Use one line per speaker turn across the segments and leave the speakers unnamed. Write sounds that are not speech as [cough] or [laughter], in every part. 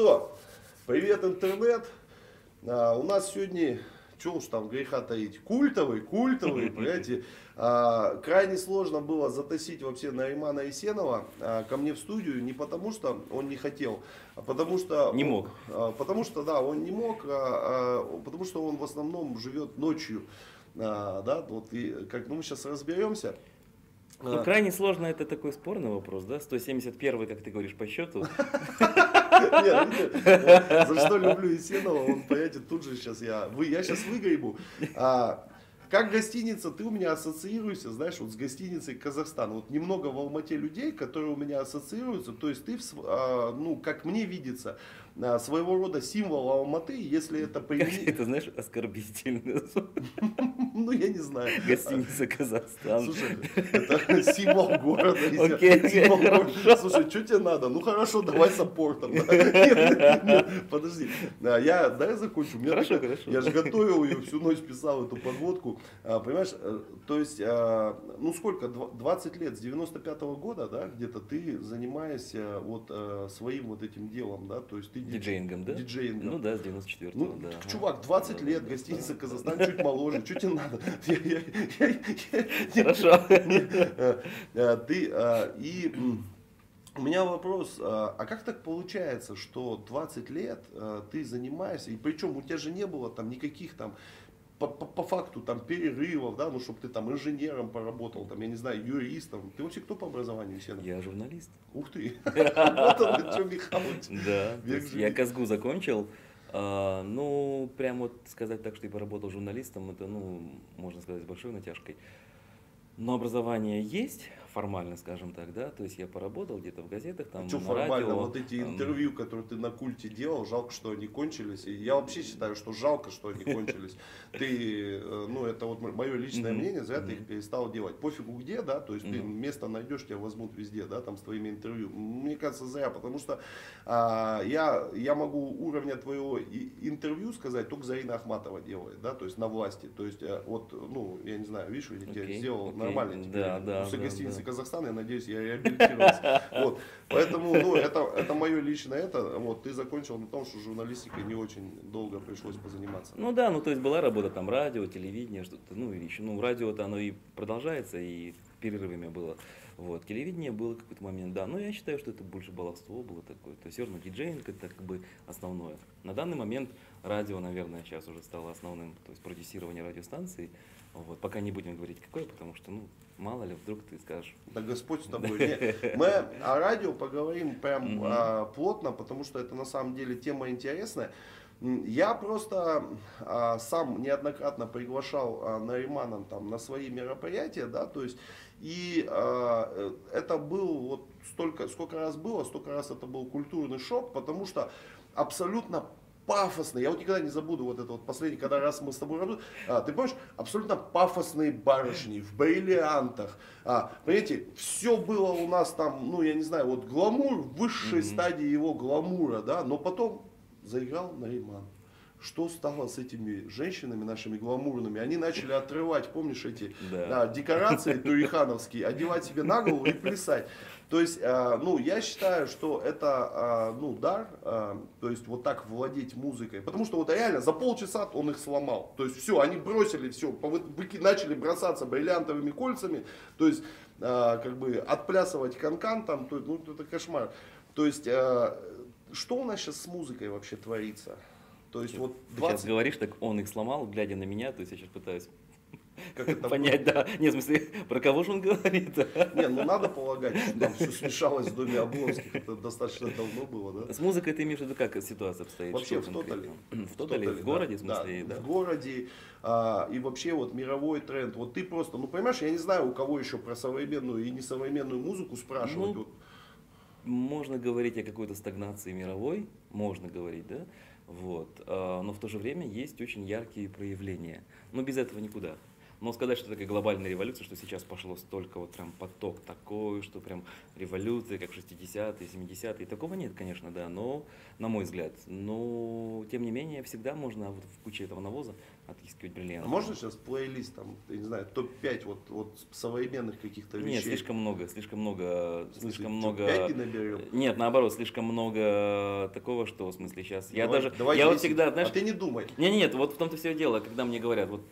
Что, привет, интернет. А, у нас сегодня, что уж там греха таить, культовый, культовый, [laughs] понимаете. А, крайне сложно было затащить вообще Наримана Есенова а, ко мне в студию, не потому что он не хотел, а потому что...
Не мог.
А, потому что, да, он не мог, а, а, потому что он в основном живет ночью. А, да, вот и как ну, мы сейчас разберемся.
Ну, крайне сложно, это такой спорный вопрос, да? 171, как ты говоришь, по счету.
Нет, [laughs] за что люблю Есенова, он, понимаете, тут же сейчас я, вы, я сейчас выгребу. А, как гостиница, ты у меня ассоциируешься, знаешь, вот с гостиницей Казахстан. Вот немного в Алмате людей, которые у меня ассоциируются, то есть ты, а, ну, как мне видится, своего рода символ Алматы, если это применить, [laughs]
это, знаешь, оскорбительно. [laughs]
ну, я не знаю.
Гостиница Казахстан.
Слушай, это [laughs] символ города.
Окей,
символ города. Слушай, что тебе надо? Ну хорошо, давай саппортом. Подожди, я, дай закончу.
Хорошо, хорошо.
Я же готовил ее, всю ночь писал эту подводку. А, Понимаешь, э, то есть, а, ну сколько, Дв- 20 лет, с 95 года, да, где-то ты занимаешься вот э, своим вот этим делом, да, то есть ты
Диджеингом, да?
Диджеингом.
Ну да, с 94-го,
Ну,
да.
чувак, 20
Да,
лет, гостиница. Казахстан, чуть моложе, что тебе надо?
Хорошо.
Ты, и у меня вопрос, э, а как так получается, что 20 лет э, ты занимаешься, и причем у тебя же не было там никаких там по, по- по факту там перерывов, да, ну чтобы ты там инженером поработал, там, я не знаю, юристом. Ты вообще кто по образованию, Сена?
Я журналист.
Ух ты. [laughs] Вот Михалыч.
Да, я Казгу закончил. А, Ну, прям вот сказать так, что я поработал журналистом, это, ну, можно сказать, с большой натяжкой. Но образование есть, формально, скажем так, да, то есть я поработал где-то в газетах, там,
что
на
формально,
радио.
вот эти интервью, которые ты на культе делал, жалко, что они кончились. И я вообще считаю, что жалко, что они кончились. [laughs] Ты, э, ну, это вот мое личное мнение, зря ты их перестал делать. Пофигу где, да, то есть ты место найдешь, тебя возьмут везде, да, там с твоими интервью. Мне кажется, зря, потому что а, я, я могу уровня твоего интервью сказать, только Зарина Ахматова делает, да, то есть на власти. То есть э, вот, ну, я не знаю, видишь, я тебе сделал нормальный теперь.
Да, да,
После
да,
гостиницы
да.
Казахстана, я надеюсь, я реабилитировался. [laughs] Вот. Поэтому, ну, это, это мое личное это. Вот, ты закончил на том, что журналистикой не очень долго пришлось позаниматься.
Ну да, ну то есть была работа там радио, телевидение, что-то, ну или еще, ну радио-то оно и продолжается, и перерывами было. Вот, телевидение было какой-то момент, да, но я считаю, что это больше баловство было такое, то есть все равно диджейнг это как бы основное. На данный момент радио, наверное, сейчас уже стало основным, то есть продюсирование радиостанций, вот, пока не будем говорить какое, потому что, ну, мало ли, вдруг ты скажешь,
Да Господь с [laughs] тобой. Мы о радио поговорим прям а, плотно, потому что это на самом деле тема интересная. Я просто а, сам неоднократно приглашал а, Наримана там на свои мероприятия, да, то есть и а, э, это был вот столько, сколько раз было, столько раз это был культурный шок, потому что абсолютно пафосный. Я вот никогда не забуду вот это вот последний, когда раз мы с тобой работали. А, ты помнишь, абсолютно пафосные барышни в бриллиантах. А, понимаете, все было у нас там, ну я не знаю, вот гламур высшей
Мгм.
стадии его гламура, да, но потом заиграл Нариман. Что стало с этими женщинами нашими гламурными? Они начали отрывать, помнишь, эти
Да.
а, декорации турихановские, одевать себе на голову и плясать. То есть, а, ну, я считаю, что это, а, ну, дар, а, то есть вот так владеть музыкой. Потому что вот реально за полчаса он их сломал. То есть все, они бросили все, начали бросаться бриллиантовыми кольцами, то есть как бы отплясывать канкан там, то, ну, это кошмар. То есть, что у нас сейчас с музыкой вообще творится? То есть вот
ты сейчас
20,
говоришь, так он их сломал, глядя на меня, то есть я сейчас пытаюсь [laughs]
как это
понять, да, нет, в смысле, про кого же он говорит? [laughs]
Не, ну надо полагать, что там все смешалось в доме Облонских, это достаточно давно было, да?
С музыкой ты имеешь в виду, как ситуация обстоит?
Вообще
Что
в Тотале. [clears throat]
В Тотале, в городе, в
да,
смысле, да?
В городе, а, и вообще вот мировой тренд. Вот ты просто, ну понимаешь, я не знаю, у кого еще про современную и несовременную музыку спрашивать.
Ну,
Вот
Можно говорить о какой-то стагнации мировой, можно говорить, да? Вот. а, Но в то же время есть очень яркие проявления. Но без этого никуда. Но сказать, что такая глобальная революция, что сейчас пошло столько вот прям поток такой, что прям революция, как в 60-е, 70-е, такого нет, конечно, да, но, на мой взгляд, но, тем не менее, всегда можно вот в куче этого навоза отыскивать бриллианты.
А можно сейчас плейлист, там, я не знаю, топ-5 вот, вот современных каких-то вещей?
Нет, слишком много, слишком много,
В смысле,
слишком много.
пять не наберем?
Нет, наоборот, слишком много такого, что в смысле сейчас. Я
Давай-
даже,
давай
я вот
10.
всегда, знаешь,
А ты не думай.
не, нет, вот в том-то все дело, когда мне говорят, вот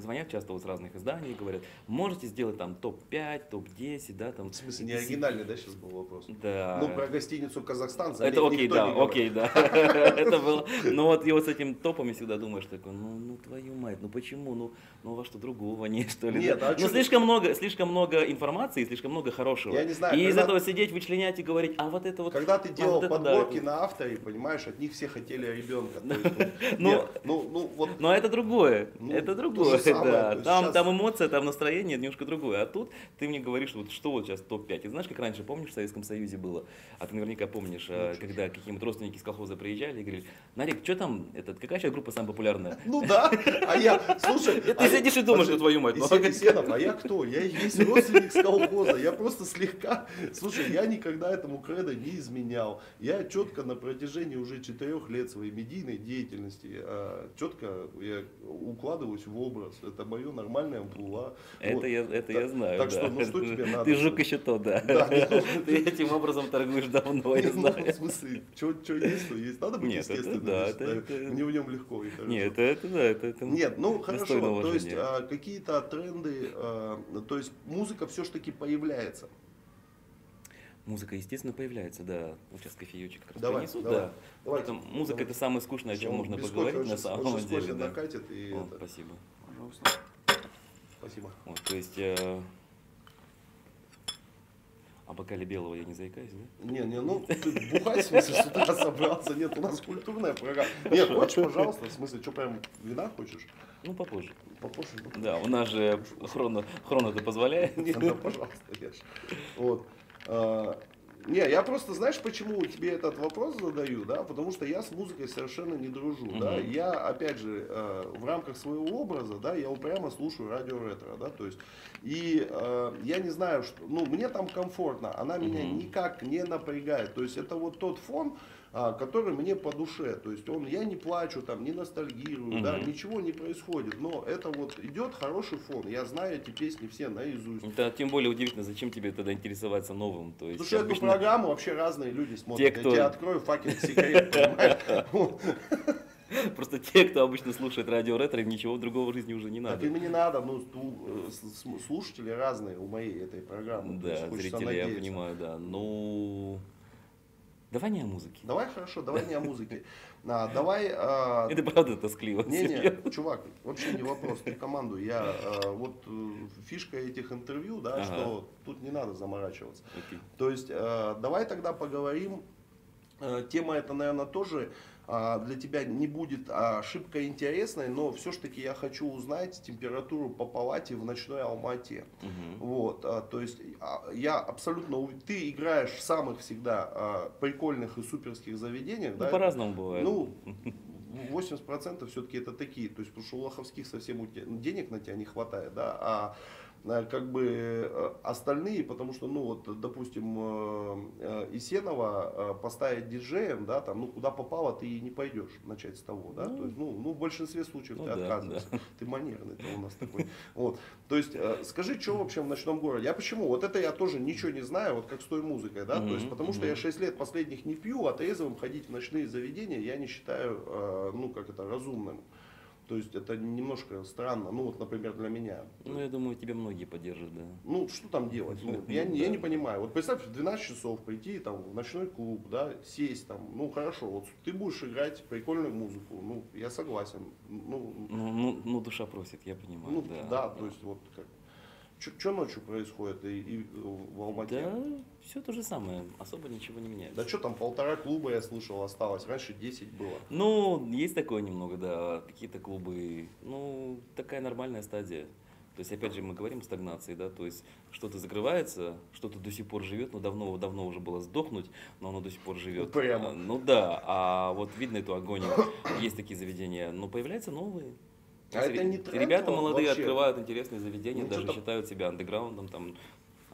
звонят часто вот с разных изданий, говорят, можете сделать там топ-5, топ-10, да, там.
В смысле, не
десять».
оригинальный, да, сейчас был вопрос?
Да.
Ну, про гостиницу Казахстан,
Это окей, да,
не
окей, да. Это было. Ну вот и вот с этим топом я всегда думаешь такой, ну, ну твою мать, ну почему, ну, ну во что другого нет, [laughs] что ли?
Нет, а
ну слишком много, слишком много информации, слишком много хорошего.
Я не знаю,
И из этого сидеть, вычленять и говорить, а вот это вот.
Когда ты делал подборки на авторе, понимаешь, от них все хотели ребенка. [laughs]
Ну-
нет, ну, ну, вот
Но это другое,
Ну,
это
то
другое,
самое, [laughs]
да.
есть
Там,
щас-
там эмоция, там настроение немножко другое. А тут ты мне говоришь, вот что вот сейчас топ-5. И знаешь, как раньше, помнишь, в Советском Союзе было? А ты наверняка помнишь, а,
ж.
когда какие-нибудь родственники из колхоза приезжали и говорили, Нарик, что там, этот, какая сейчас группа самая популярная? [laughs]
Ну да, а я, слушай... [laughs]
Ты
а
сидишь и думаешь, ну, твою мать,
а я кто? Я есть родственник с колхоза, я просто слегка... Слушай, я никогда этому кредо не изменял. Я четко на протяжении уже четырех лет своей медийной деятельности а, четко я укладываюсь в образ. Это мое нормальное амплуа.
Это,
Вот.
я, это
Так-
я знаю,
так
да.
что, ну, что тебе [laughs] надо?
Ты жук еще то, да.
Да, ну, [laughs]
Ты этим образом торгуешь давно, я
ну,
знаю.
в смысле, что есть, то есть. Надо быть естественным.
да,
Мне в нем легко.
Нет, это, да, это,
Нет, ну хорошо, то есть а, какие-то тренды, а, то есть музыка все-таки появляется.
Музыка, естественно, появляется, да. Вот сейчас кофеечек как раз
Давай,
принесут,
давай.
да.
Давай,
Поэтому музыка
давай.
это самое скучное, о чем можно поговорить
кофе,
на самом деле. да.
накатит и
О,
это.
спасибо.
Пожалуйста. Спасибо.
Вот, то есть э, о бокале белого я не заикаюсь, да?
Не, не, ну ты бухать в смысле с утра собрался. Нет, у нас культурная программа. Нет, хочешь, пожалуйста, в смысле, что прям вина хочешь?
Ну, попозже.
Попозже. ну,
Да, у нас же хроно, хроно это позволяет.
Не, ну, пожалуйста, я Вот. Не, я просто, знаешь, почему тебе этот вопрос задаю, да? Потому что я с музыкой совершенно не дружу, да?
Мгм.
Я, опять же, э, в рамках своего образа, да, я упрямо слушаю радио ретро, да, то есть, и э, я не знаю, что, ну, мне там комфортно, она меня
Мгм.
никак не напрягает, то есть, это вот тот фон, который мне по душе, то есть, он, я не плачу, там, не ностальгирую, да,
Мгм.
ничего не происходит, но это вот идет хороший фон, я знаю эти песни все наизусть.
Это тем более удивительно, зачем тебе тогда интересоваться новым. То есть
Потому что эту
обычно
программу вообще разные люди смотрят.
кто-
Я тебе открою fucking секрет, [laughs] понимаешь?
Просто те, кто обычно слушает радио ретро, им ничего другого в жизни уже не
Так
надо.
им и не надо, ну, э, слушатели разные у моей этой программы.
Да, зрители, я понимаю, да. Ну, давай не о музыке.
Давай хорошо, давай не о музыке. [laughs] А, давай... а,
Это правда тоскливо.
Не, не, чувак, вообще не вопрос, ты команду. Я а, вот э, фишка этих интервью, да,
Ага.
что тут не надо заморачиваться.
Окей.
То есть, э, давай тогда поговорим. Э, тема эта, наверное, тоже а, для тебя не будет а, шибко интересной, но все-таки я хочу узнать температуру по палате в ночной Алмате.
Мгм.
Вот, а, то есть а, я абсолютно, ты играешь в самых всегда а, прикольных и суперских заведениях,
Ну,
да?
по-разному бывает.
Ну, [laughs] 80% все-таки это такие, то есть потому что у лоховских совсем у тебя- денег на тебя не хватает, да, а как бы э, остальные, потому что, ну вот, допустим, э, э, Исенова э, поставить диджеем, да, там, ну куда попало, ты и не пойдешь, начать с того, да,
Ну,
то есть, ну, ну в большинстве случаев
ну
ты
да,
отказываешься, ты манерный, ты у нас такой, вот, то есть, э, скажи, что вообще в ночном городе, я почему, вот это я тоже ничего не знаю, вот как с той музыкой, да, то есть, потому что я 6 лет последних не пью, а трезвым ходить в ночные заведения я не считаю, э, ну, как это, разумным. То есть это немножко странно, ну вот, например, для меня.
Ну, я думаю, тебя многие поддержат, да.
Ну, что там делать? Ну, [laughs] я, не- я
да.
не понимаю. Вот представь, в 12 часов прийти там, в ночной клуб, да, сесть там, ну хорошо, вот ты будешь играть прикольную музыку, ну, я согласен. Ну,
Ну, ну, ну, душа просит, я понимаю,
ну
да.
да, то есть вот как. Что ночью происходит и, и в Алмате?
Да, все то же самое, особо ничего не меняется.
Да что там, полтора клуба, я слышал, осталось. Раньше 10 было.
Ну, есть такое немного, да, какие-то клубы, ну, такая нормальная стадия. То есть, опять же, мы говорим о стагнации, да, то есть что-то закрывается, что-то до сих пор живет, но давно, давно уже было сдохнуть, но оно до сих пор живет.
Прямо.
А, Ну да, а вот видно эту агонию, есть такие заведения, но появляются новые.
А это не тренд
Ребята молодые
вообще?
открывают интересные заведения,
Ну,
даже считают себя андеграундом, там,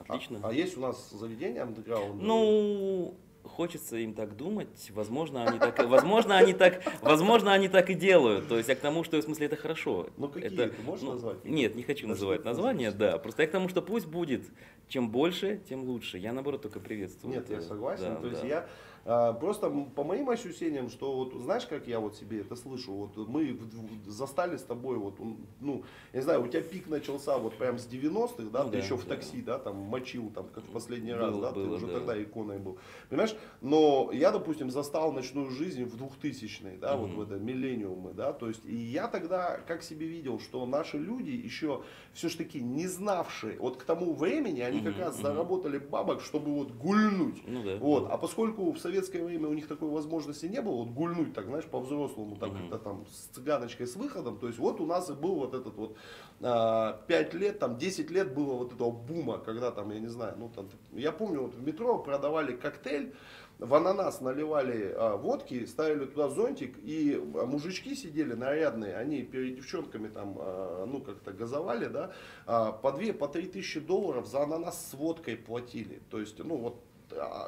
отлично.
А, а есть у нас заведения андеграунда?
Ну, хочется им так думать. Возможно, они так, возможно, они так, возможно, они так и делают. То есть я к тому, что в смысле это хорошо.
Ну, какие
это,
ты можешь
ну,
назвать?
Нет, не хочу называть название, да. Просто я к тому, что пусть будет. Чем больше, тем лучше. Я наоборот только приветствую.
Нет, я
это.
согласен.
Да,
То есть
да.
я а, просто м, по моим ощущениям, что вот знаешь, как я вот себе это слышу, вот мы застали с тобой, вот, ну, я не знаю, у тебя пик начался вот прям с 90-х, да,
Ну
ты
да,
еще в
да.
такси, да, там мочил, там, как в последний раз,
Было,
да, ты
было,
уже
да.
тогда иконой был. Понимаешь? Но я, допустим, застал ночную жизнь в 2000-е, да, вот
Мгм.
в это миллениумы, да, то есть, и я тогда как себе видел, что наши люди еще все-таки не знавшие, вот к тому времени они как
Мгм,
раз
мгм.
заработали бабок, чтобы вот гульнуть.
Ну да.
Вот. А поскольку в советское время у них такой возможности не было, вот гульнуть так, знаешь, по-взрослому, так как-то там с цыганочкой с выходом, то есть вот у нас и был вот этот вот а, 5 лет, там 10 лет было вот этого бума, когда там, я не знаю, ну там, я помню, вот в метро продавали коктейль, в ананас наливали а, водки, ставили туда зонтик, и а, мужички сидели нарядные, они перед девчонками там, а, ну, как-то газовали, да, а, по 2, по 3 тысячи долларов за ананас с водкой платили. То есть, ну, вот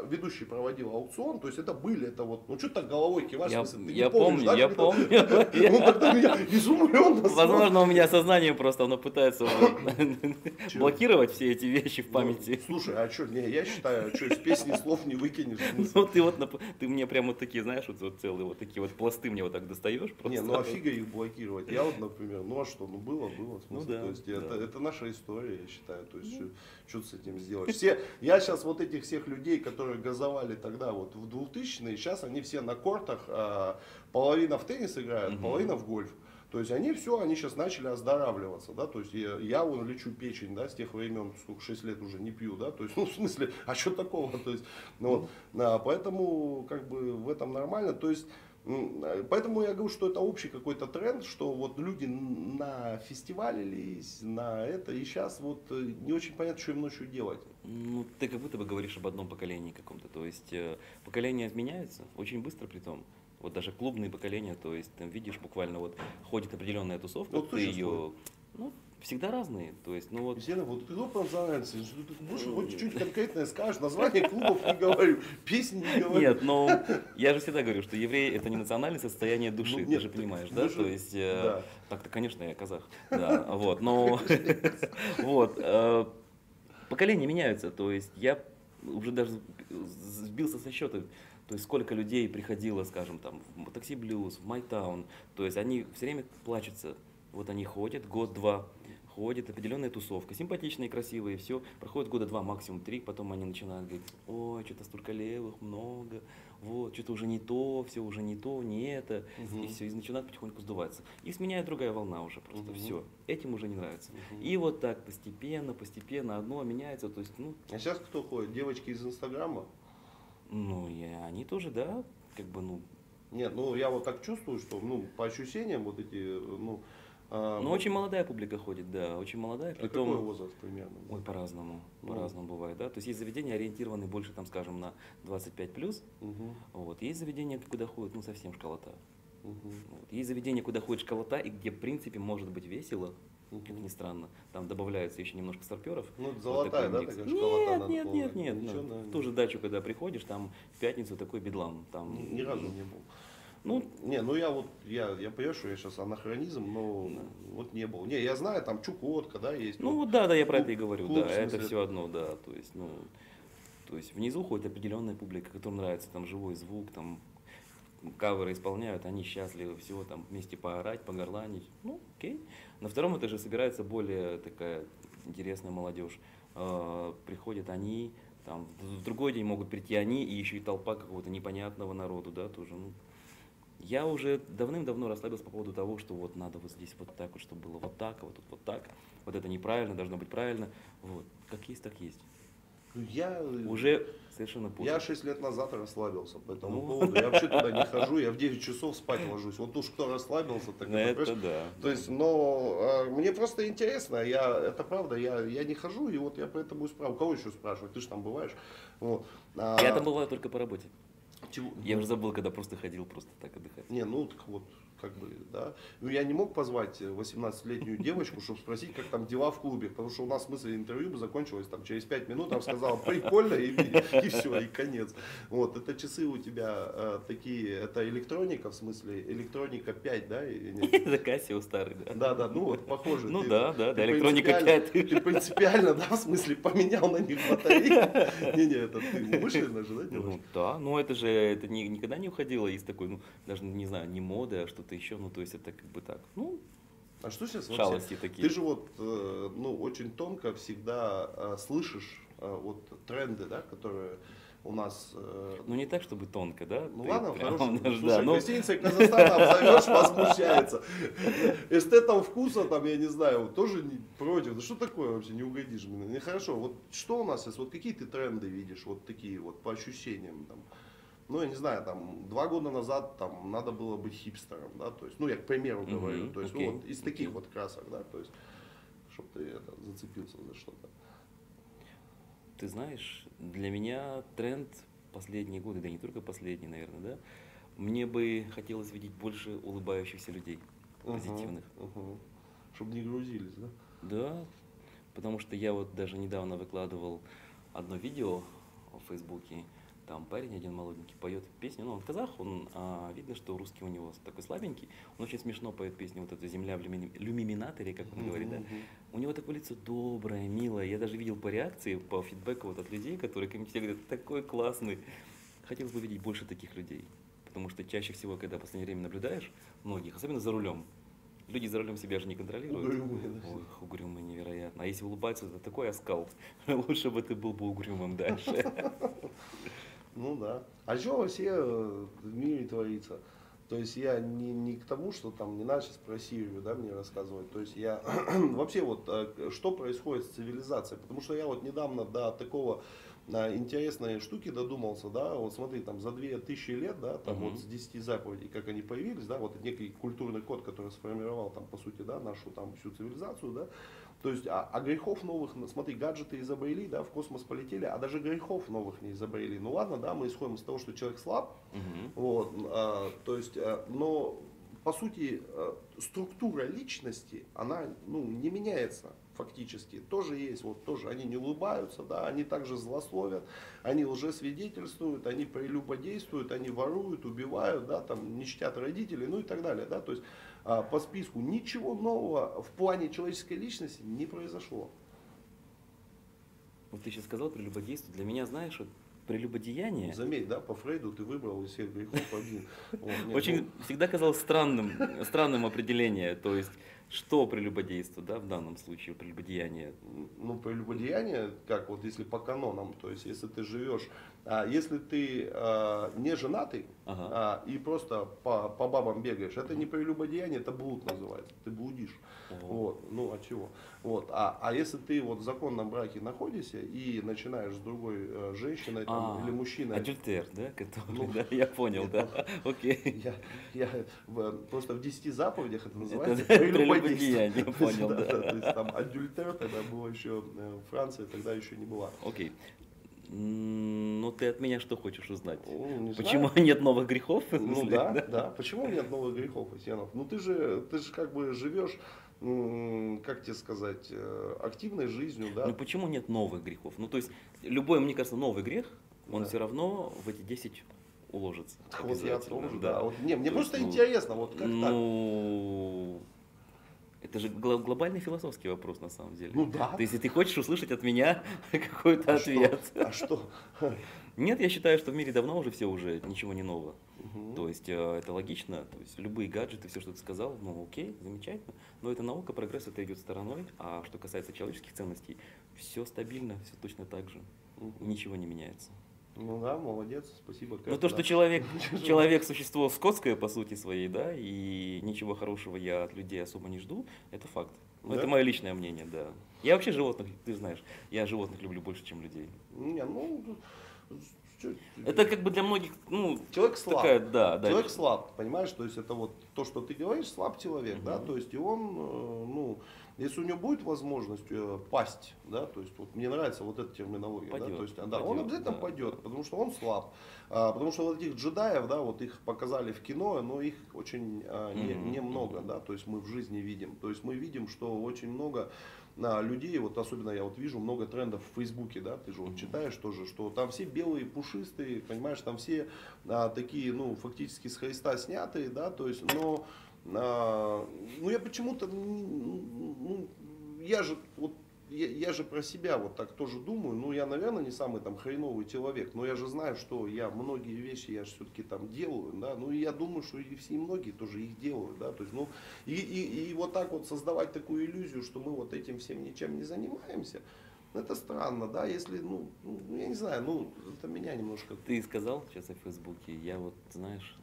ведущий проводил аукцион, то есть это были, это вот, ну что ты так головой киваешь,
Я,
смысле, ты не
я
помнишь,
помню,
да,
я помню. [laughs]
Он тогда меня изумленно
Возможно, у меня сознание просто, оно пытается [laughs] блокировать все эти вещи в
Ну,
памяти.
слушай, а что, не, я считаю, что из песни слов не выкинешь. [laughs]
Ну ты вот, ты мне прямо вот такие, знаешь, вот, целые вот такие вот пласты мне вот так достаешь просто.
Не, ну а фига их блокировать. Я вот, например, ну а что, ну было, было.
Ну да,
то есть это, это наша история, я считаю. То есть что с этим сделать? Все, я сейчас вот этих всех людей, которые газовали тогда вот в 2000-е, сейчас они все на кортах, а, половина в теннис играет,
Мгм.
половина в гольф. То есть они все, они сейчас начали оздоравливаться, да, то есть я, я вон лечу печень, да, с тех времен, сколько, 6 лет уже не пью, да, то есть, [laughs] ну, в смысле, а что такого, то есть, ну, вот, а, поэтому, как бы, в этом нормально, то есть, поэтому я говорю, что это общий какой-то тренд, что вот люди на фестивалились, на это, и сейчас вот э, не очень понятно, что им ночью делать.
Ну, ты как будто бы говоришь об одном поколении каком-то. То есть э, поколения меняются очень быстро при том. Вот даже клубные поколения, то есть там видишь буквально вот ходит определенная тусовка,
Вот
ты ее, ну, всегда разные. То есть, ну вот,
Елена, вот ты называется, что ты будешь хоть чуть-чуть конкретное скажешь, название клубов не говорю, песни не говорю.
Нет, но я же всегда говорю, что еврей это не национальное состояние души,
Ну,
ты
нет,
же
ты-
понимаешь,
ну
да?
же-
То есть, э,
да.
так-то, конечно, я казах, да, вот, но [laughs] вот э, поколения меняются, то есть я уже даже сбился со счета, то есть сколько людей приходило, скажем, там в такси блюз, в Майтаун, то есть они все время плачутся, вот они ходят год-два, ходит определенная тусовка, симпатичные, красивые, все, проходит года два, максимум три, потом они начинают говорить, ой, что-то столько левых, много, вот, что-то уже не то, все уже не то, не это,
Мгм.
и все, и начинают потихоньку сдуваться. И сменяет другая волна уже просто,
Мгм.
все, этим уже не нравится.
Мгм.
И вот так постепенно, постепенно одно меняется, то есть, ну,
А сейчас кто ходит? Девочки из Инстаграма?
ну, и они тоже, да, как бы, ну,
Нет, ну я вот так чувствую, что, ну, по ощущениям вот эти, ну... а,
ну,
вот-
очень молодая публика ходит, да, очень молодая,
а
при
какой возраст примерно?
Ой, по-разному,
Ну.
по-разному бывает, да. То есть есть заведения, ориентированные больше, там, скажем, на 25 плюс,
Мгм,
вот. Есть заведения, куда ходят, ну, совсем школота.
мгм,
Вот. Есть заведения, куда ходит школота, и где, в принципе, может быть весело, как
мгм.
ни странно. Там добавляется еще немножко старперов.
Ну, это
Вот
золотая,
такой
да, такая школота
Нет,
надо
нет, нет, нет.
Ничего,
ну,
да,
в ту же дачу, когда приходишь, там в пятницу такой бедлам. Там,
Ни разу не был.
Ну,
Не, ну я вот, я, я понимаю, что я сейчас анахронизм, но вот не был. Не, я знаю, там Чукотка, да, есть.
Ну
вот.
вот да, да, я про
клуб-
это и говорю,
клуб,
да, это все одно, да, то есть, ну, то есть внизу ходит определенная публика, которым нравится там живой звук, там каверы исполняют, они счастливы, всего там вместе поорать, погорланить, ну, окей. На втором этаже собирается более такая интересная молодежь, Э, приходят они, там, в другой день могут прийти они и еще и толпа какого-то непонятного народу, да, тоже, ну, я уже давным-давно расслабился по поводу того, что вот надо вот здесь вот так вот, чтобы было вот так, а вот тут вот так, вот это неправильно, должно быть правильно, вот, как есть, так есть.
Я,
Уже совершенно поздно.
я 6 лет назад расслабился по этому
Ну.
поводу. Я вообще туда не хожу, я в 9 часов спать ложусь. Вот уж кто расслабился, так это,
это да.
То есть, но а, мне просто интересно, я, это правда, я, я не хожу, и вот я поэтому и спрашиваю. Кого еще спрашивать? Ты же там бываешь. Вот. А,
Я там бываю только по работе.
Чего?
Я уже забыл, когда просто ходил просто так отдыхать.
Не, ну так вот, как бы, да. Ну, я не мог позвать 18-летнюю девочку, чтобы спросить, как там дела в клубе, потому что у нас смысл интервью бы закончилось там через 5 минут, там сказал, прикольно, и, и все, и конец. Вот, это часы у тебя э, такие, это электроника, в смысле, электроника 5, да? [laughs]
Это Casio старый, да.
Да, да, ну вот похоже.
Ну
ты-
да, да,
ты
да, электроника
принципиально-
5.
Ты принципиально, да, в смысле, поменял на них батареи. [laughs] Не-не, это ты умышленно же, да, делаешь?
Ну да, но это же это ни- никогда не уходило из такой, ну, даже не знаю, не моды, а что-то еще, ну, то есть это как бы так, ну,
А что сейчас вообще?
шалости такие.
Ты же вот, э, ну, очень тонко всегда э, слышишь э, вот тренды, да, которые у нас... э,
Ну не так, чтобы тонко, да?
Ну
Ты
ладно, хорошо. [laughs]
даже,
Слушай,
да, ну,
гостиницей Казахстана обзовешь, возмущается. Эстетом вкуса, там, я не знаю, тоже не против. Да что такое вообще, не угодишь мне. Нехорошо. Вот что у нас сейчас, вот какие ты тренды видишь, вот такие вот по ощущениям там? Ну, я не знаю, там, два года назад там надо было быть хипстером, да, то есть, ну, я к примеру
Мгм,
говорю, то есть,
окей,
ну, вот из таких
окей.
вот красок, да, то есть, чтобы ты это, зацепился за что-то.
Ты знаешь, для меня тренд последние годы, да не только последние, наверное, да, мне бы хотелось видеть больше улыбающихся людей, позитивных.
Чтобы не грузились, да?
Да, потому что я вот даже недавно выкладывал одно видео в Фейсбуке, там парень один молоденький поет песню, ну он казах, он а, видно, что русский у него такой слабенький, он очень смешно поет песню вот эту «Земля в люми- люминаторе», как он говорит, да. У него такое лицо доброе, милое. Я даже видел по реакции, по фидбэку вот от людей, которые комментируют, говорят, такой классный. Хотелось бы видеть больше таких людей. Потому что чаще всего, когда в последнее время наблюдаешь многих, особенно за рулем, люди за рулем себя же не контролируют.
Угрюмые, да.
Ой, угрюмые невероятно. А если улыбаться, это такой оскал. [laughs] Лучше бы ты был бы угрюмым дальше. [laughs]
Ну да. А что вообще э, в мире творится? То есть я не, не к тому, что там не надо сейчас про Сирию да, мне рассказывать. То есть я [clears throat] вообще вот э, что происходит с цивилизацией? Потому что я вот недавно до такого э, интересной штуки додумался, да, вот смотри, там за 2000 лет, да, там
Мгм.
вот с 10 заповедей, как они появились, да, вот некий культурный код, который сформировал там, по сути, да, нашу там всю цивилизацию, да, то есть, а, а грехов новых, смотри, гаджеты изобрели, да, в космос полетели, а даже грехов новых не изобрели. Ну ладно, да, мы исходим из того, что человек слаб,
Мгм.
вот, а, то есть, а, но по сути а, структура личности, она ну, не меняется фактически. Тоже есть, вот тоже они не улыбаются, да, они также злословят, они лжесвидетельствуют, они прелюбодействуют, они воруют, убивают, да, там, не чтят родителей, ну и так далее, да, то есть а, по списку ничего нового в плане человеческой личности не произошло.
Вот ты сейчас сказал прелюбодейство. Для меня, знаешь, вот прелюбодеяние
Заметь, да, по Фрейду ты выбрал из всех грехов один. [laughs]
Очень
ну,
всегда казалось странным, странным определение. То есть, что прелюбодейство, да, в данном случае прелюбодеяние.
ну, прелюбодеяние, как вот если по канонам, то есть если ты живешь, а, если ты а, не женатый
Ага.
а, и просто по, по бабам бегаешь, это не прелюбодеяние, это блуд называется, ты блудишь.
Ого.
Вот, ну а чего? Вот, а, а если ты вот в законном браке находишься и начинаешь с другой э, женщиной там,
А,
или мужчиной,
Адюльтер, да, который,
Ну,
да, я понял, да, [laughs] окей.
я, я в- просто в 10 заповедях это называется
Это [laughs] прелюбодеяние, понял, да. [laughs]
То есть там адюльтер тогда было еще э, Франция, тогда еще не была.
Окей. Ну, ты от меня что хочешь узнать?
Ну, не
Почему
знаю. [laughs]
нет новых грехов?
Ну [laughs]
смысле,
да, да. Почему нет новых грехов, Асьянов? Ну ты же, ты же как бы живешь, как тебе сказать, э, активной жизнью, да?
Ну почему нет новых грехов? Ну то есть любой, мне кажется, новый грех, он
Да.
все равно в эти 10 уложится.
Вот я тоже, да. Вот, не, мне
То
просто
есть, ну,
интересно, вот как так?
Это же гло- глобальный философский вопрос на самом деле.
Ну да.
То есть, если ты хочешь услышать от меня [laughs] какой-то
А что?
ответ.
А что?
Нет, я считаю, что в мире давно уже все уже, ничего не нового.
Мгм.
То есть э, это логично, то есть любые гаджеты, все, что ты сказал, ну окей, замечательно, но это наука, прогресс это идет стороной, а что касается человеческих ценностей, все стабильно, все точно так же,
Мгм.
ничего не меняется.
Ну да, молодец, спасибо. Кэп,
то,
да.
что человек, [laughs] человек существо скотское по сути своей, да, и ничего хорошего я от людей особо не жду, это факт. Но
Да?
Это мое личное мнение, да. Я вообще животных, ты знаешь, я животных люблю больше, чем людей.
Не, ну,
Это как бы для многих, ну,
Человек слаб.
такая, да, да.
Человек слаб, понимаешь? То есть это вот то, что ты говоришь, слаб человек, да,
Мгм.
то есть и он, э, ну, если у него будет возможность э, пасть, да, то есть вот мне нравится вот эта терминология, да,
Падет,
то есть, да, он обязательно
да.
пойдет, потому что он слаб, А, потому что вот этих джедаев, да, вот их показали в кино, но их очень а, не- немного,
мгм.
да, то есть мы в жизни видим, то есть мы видим, что очень много на людей, вот особенно я вот вижу много трендов в Фейсбуке, да, ты же вот читаешь тоже, что там все белые, пушистые, понимаешь, там все а, такие, ну, фактически с Христа снятые, да, то есть, но, а, ну, я почему-то, м, ну, я же, вот, я, я же про себя вот так тоже думаю, ну, я, наверное, не самый там хреновый человек, но я же знаю, что я многие вещи, я же все-таки там делаю, да, ну, и я думаю, что и все многие тоже их делают, да, то есть, ну, и, и, и вот так вот создавать такую иллюзию, что мы вот этим всем ничем не занимаемся, ну, это странно, да, если, ну, ну, я не знаю, ну, это меня немножко...
Ты сказал сейчас о Фейсбуке, я вот, знаешь,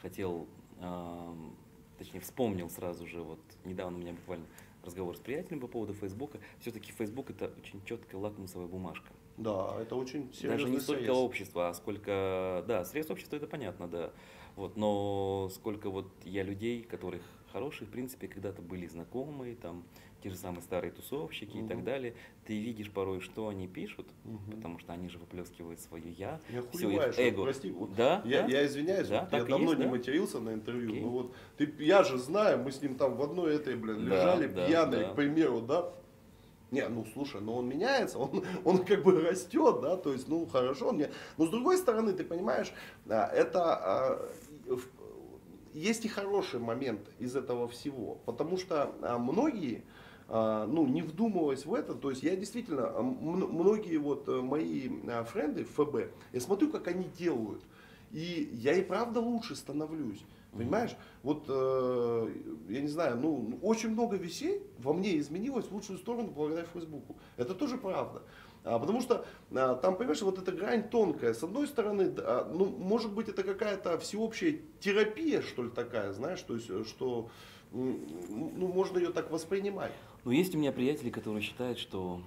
хотел, ам, точнее вспомнил сразу же, вот недавно у меня буквально разговор с приятелем по поводу Фейсбука. Все-таки Фейсбук это очень четкая лакмусовая бумажка.
Да, это очень серьезный
Даже не столько
срез.
общества, а сколько, да, средств общества это понятно, да. Вот, но сколько вот я людей, которых хорошие, в принципе, когда-то были знакомые, там, те же самые старые тусовщики и так далее, ты видишь порой, что они пишут,
Мгм.
потому что они же выплескивают свое я,
Я
все их эго.
прости, вот
да,
Я,
да.
я извиняюсь,
Да,
вот я давно
есть,
не
да.
матерился на интервью,
Окей.
но вот ты, я же знаю, мы с ним там в одной этой, блин,
Да,
лежали
да,
пьяные,
да.
к примеру, да. Не, ну слушай, ну он меняется, он, [laughs] он как бы растет, да, то есть, ну хорошо, он мне. Но с другой стороны, ты понимаешь, а, это а, есть и хороший момент из этого всего, потому что а, многие а, ну, не вдумываясь в это, то есть я действительно, а, многие вот э, мои френды в ФБ, я смотрю, как они делают, и я и правда лучше становлюсь. Понимаешь, вот э, я не знаю, ну очень много вещей во мне изменилось в лучшую сторону благодаря Фейсбуку. Это тоже правда. А, потому что а, там, понимаешь, вот эта грань тонкая. С одной стороны, а, ну, может быть, это какая-то всеобщая терапия, что ли, такая, знаешь, то есть, э, что ну, можно ее так воспринимать.
Но есть у меня приятели, которые считают, что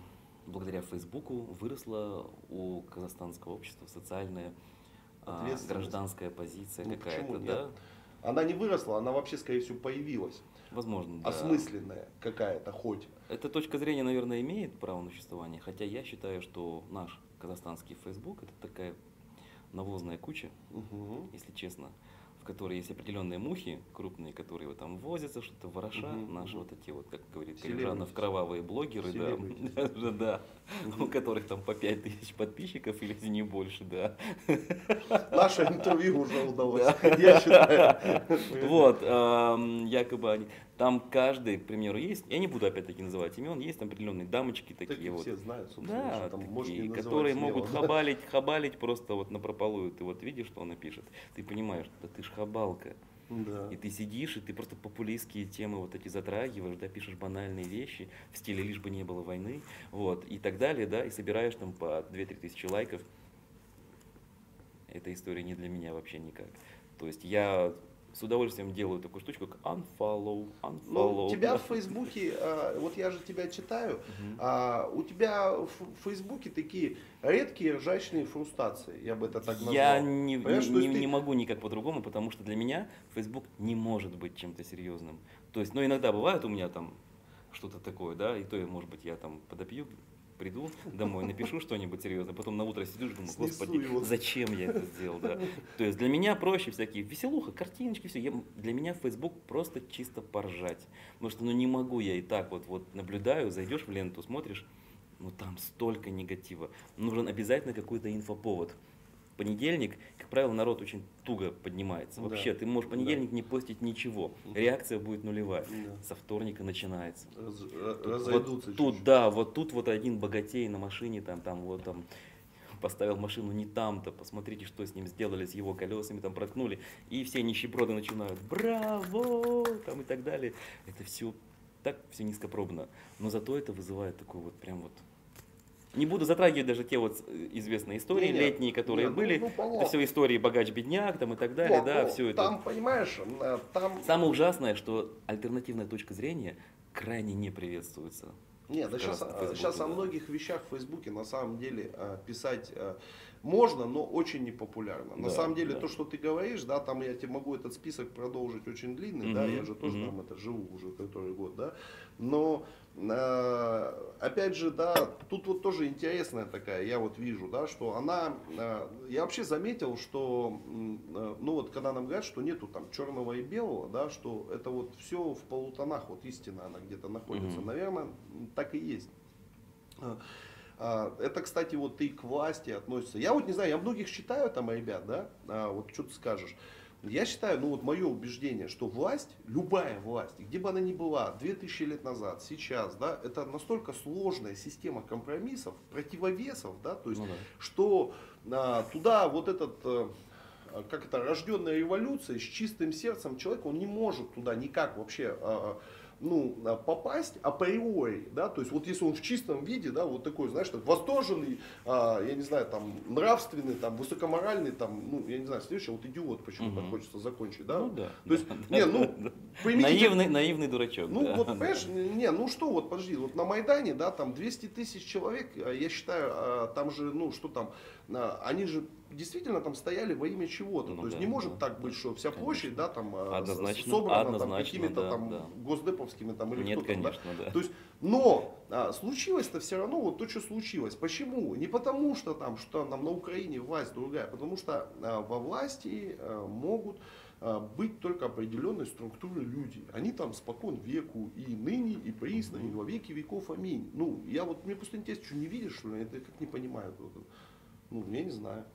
благодаря Фейсбуку выросла у казахстанского общества социальная а, гражданская позиция
Ну,
какая-то, да?
Она не выросла, она вообще, скорее всего, появилась.
Возможно, да.
Осмысленная какая-то хоть.
Эта точка зрения, наверное, имеет право на существование, хотя я считаю, что наш казахстанский Facebook это такая навозная куча,
Мгм.
если честно, в которой есть определенные мухи крупные, которые вот там возятся, что-то ворошат,
Мгм,
наши
мгм.
вот эти вот, как говорит. Калижанов, кровавые блогеры, да, [laughs] да, у которых там по 5 тысяч подписчиков или не больше, да.
Наше интервью уже удалось, я считаю.
Вот, якобы они, там каждый, к примеру, есть, я не буду опять-таки называть имен, есть там определенные дамочки
Так
такие вот,
все знают, собственно,
Да,
там
такие, которые
смело,
могут хабалить, хабалить просто вот на прополую. Ты вот видишь, что она пишет, ты понимаешь, да ты ж хабалка.
Да.
И ты сидишь, и ты просто популистские темы вот эти затрагиваешь, да, пишешь банальные вещи в стиле лишь бы не было войны, вот, и так далее, да, и собираешь там по 2-3 тысячи лайков. Эта история не для меня вообще никак. То есть я с удовольствием делаю такую штучку, как unfollow, unfollow.
Ну, тебя в [laughs] Фейсбуке, а, вот я же тебя читаю, а у тебя в Фейсбуке такие редкие ржачные фрустрации, я бы это так назвал.
Я не,
Понимаешь,
не, могу никак по-другому, потому что для меня Facebook не может быть чем-то серьезным. То есть, ну иногда бывает у меня там что-то такое, да, и то, может быть, я там подопью, приду домой, напишу что-нибудь серьезное, потом на утро и думаю, господи,
его».
зачем я это сделал, да. То есть для меня проще всякие веселуха, картиночки, все. Я, для меня Facebook просто чисто поржать. Потому что ну не могу я и так вот, вот наблюдаю, зайдешь в ленту, смотришь, ну там столько негатива. Нужен обязательно какой-то инфоповод. Понедельник, как правило, народ очень туго поднимается.
Да.
Вообще, ты можешь понедельник не постить ничего. Реакция будет нулевая.
Да.
Со вторника начинается.
Раз- ра-
Тут
разойдутся
вот
чуть-чуть.
тут, да, вот тут вот один богатей на машине, там, там, вот там, [laughs] поставил машину не там-то, посмотрите, что с ним сделали, с его колесами там проткнули, и все нищеброды начинают «Браво!» там и так далее. Это все так все низкопробно, но зато это вызывает такой вот прям вот не буду затрагивать даже те вот э, известные истории
Не-не,
летние, которые
не, ну,
были.
ну, понятно.
это все истории богач-бедняк там и так далее,
Вот,
да,
ну,
все это.
Там, понимаешь, э, там...
Самое ужасное, что альтернативная точка зрения крайне не приветствуется.
Нет, да сейчас,
Фейсбуке,
сейчас о
да.
многих вещах в Фейсбуке на самом деле э, писать можно, но очень непопулярно. На
Да,
самом деле,
да.
то, что ты говоришь, да, там я тебе могу этот список продолжить очень длинный, да,
Мгм,
я же тоже
мгм.
там это живу уже который год, да. Но опять же, да, тут вот тоже интересная такая, я вот вижу, да, что она, э, я вообще заметил, что, э, ну вот когда нам говорят, что нету там черного и белого, да, что это вот все в полутонах, вот истина она где-то находится,
Мгм.
наверное, так и есть. А, а, Это, кстати, вот и к власти относится. Я вот не знаю, я многих считаю там ребят, да, а, вот что ты скажешь. Я считаю, ну вот мое убеждение, что власть, любая власть, где бы она ни была, 2000 лет назад, сейчас, да, это настолько сложная система компромиссов, противовесов, да, то есть,
Ну да.
что а, туда вот этот, а, как это, рожденная революция с чистым сердцем человек, он не может туда никак вообще а, ну, а, попасть априори, да, то есть вот если он в чистом виде, да, вот такой, знаешь, так, восторженный, а, я не знаю, там, нравственный, там, высокоморальный, там, ну, я не знаю, следующий, вот идиот почему-то
Мгм.
хочется закончить, да,
Ну да.
то есть,
да,
не,
да,
ну,
да. [laughs]
примите-
Наивный, наивный дурачок.
ну
да,
вот,
да.
понимаешь, не, ну что, вот подожди, вот на Майдане, да, там 200 тысяч человек, а, я считаю, а, там же, ну что там, они же действительно там стояли во имя чего-то.
Ну
То есть
да,
не может
да,
так быть, что вся
конечно.
площадь, да, там с-
Однозначно,
собрана там
однозначно,
какими-то
да,
там
да.
госдеповскими там или
Нет,
кто там, да.
конечно, да.
То есть, но а, случилось-то все равно вот то, что случилось. Почему? Не потому, что там, что там на Украине власть другая, потому что а, во власти а, могут а, быть только определенной структуры люди. Они там спокон веку и ныне, и присно, и во веки веков аминь. Ну, я вот, мне просто интересно, что не видишь, что ли? Это как не понимаю. Вот это. Ну, я не знаю.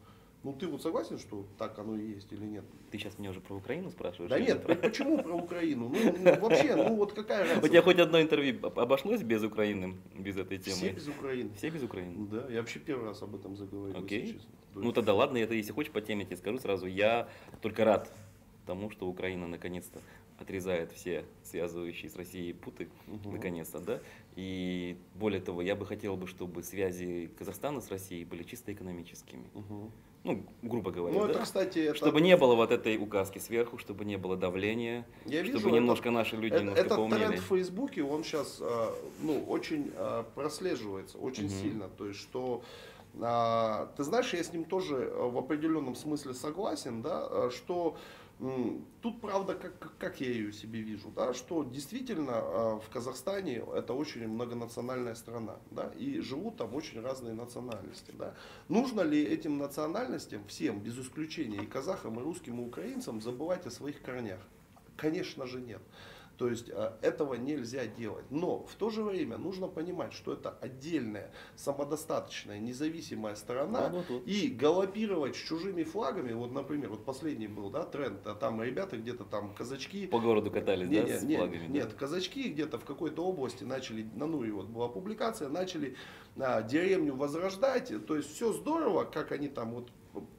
Ну, ты вот согласен, что так оно и есть или нет?
Ты сейчас меня уже про Украину спрашиваешь?
Да нет,
про-
почему про Украину? Ну, ну, вообще, ну вот какая [laughs] разница?
У тебя хоть одно интервью об- обошлось без Украины, без этой темы?
Все без Украины.
Все без Украины?
Ну Да, я вообще первый раз об этом заговорил,
Окей.
если честно. То
Ну тогда ладно, это если хочешь по теме, тебе скажу сразу. Я только рад тому, что Украина наконец-то отрезает все связывающие с Россией путы,
Мгм.
наконец-то, да. И более того, я бы хотел бы, чтобы связи Казахстана с Россией были чисто экономическими.
Мгм.
Ну, грубо говоря,
Ну,
да.
это, кстати, это...
Чтобы не было вот этой указки сверху, чтобы не было давления,
Я вижу,
чтобы
это-
немножко наши люди
это-
немножко
этот
поумнели.
тренд в Фейсбуке, он сейчас ну, очень а, прослеживается, очень
Мгм.
сильно. То есть, что а, ты знаешь, я с ним тоже а, в определенном смысле согласен, да, а, что тут правда, как, как я ее себе вижу, да, что действительно а, в Казахстане это очень многонациональная страна, да, и живут там очень разные национальности, да. Нужно ли этим национальностям всем, без исключения, и казахам, и русским, и украинцам, забывать о своих корнях? Конечно же нет. То есть э, этого нельзя делать. Но в то же время нужно понимать, что это отдельная, самодостаточная, независимая страна.
Да, вот, вот.
И галопировать с чужими флагами, вот, например, вот последний был, да, тренд, а там ребята где-то там казачки.
По городу катались,
Не,
да,
не,
с флагами? да?
нет, казачки где-то в какой-то области начали, на Нуре вот была публикация, начали а, деревню возрождать, то есть все здорово, как они там вот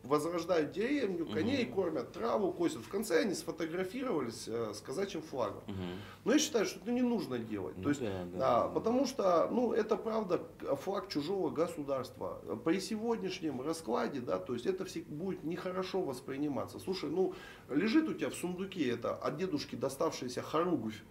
возрождают деревню, коней
Мгм.
кормят, траву косят. В конце они сфотографировались э, с казачьим флагом.
Мгм.
Но я считаю, что это не нужно делать.
Ну
То есть,
да, да.
а, потому что, ну, это правда флаг чужого государства. При сегодняшнем раскладе, да, то есть это все будет нехорошо восприниматься. Слушай, ну, лежит у тебя в сундуке это от дедушки доставшаяся хоругвь.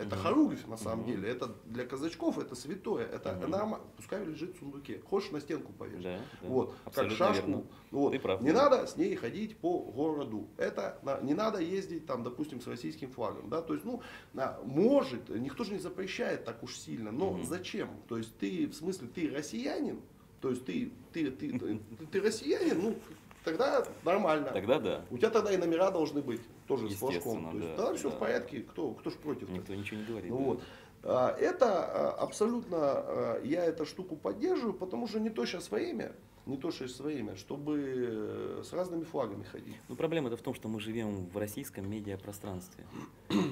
Это
Мгм.
хоругвь на самом
Мгм.
деле. Это для казачков это святое. Это
Мгм.
нормально. Пускай лежит в сундуке. Хочешь на стенку повесь.
Да, да.
Вот,
Абсолютно
как шашку.
верно.
Вот.
Ты прав,
не
да.
надо с ней ходить по городу. Это на- не надо ездить там, допустим, с российским флагом. Да? То есть, ну, а, может, никто же не запрещает так уж сильно. Но
Мгм.
зачем? То есть ты, в смысле, ты россиянин, то есть ты, ты, ты, ты, ты россиянин, ну, тогда нормально.
Тогда да.
У тебя тогда и номера должны быть тоже с флажком.
Естественно,
То есть
да,
тогда все
да.
в порядке, кто, кто ж против?
Никто ничего не говорит.
Ну
да.
вот. А, Это а, абсолютно, а, я эту штуку поддерживаю, потому что не то сейчас время, не то сейчас время, чтобы э, с разными флагами ходить.
Ну, проблема-то в том, что мы живем в российском медиапространстве.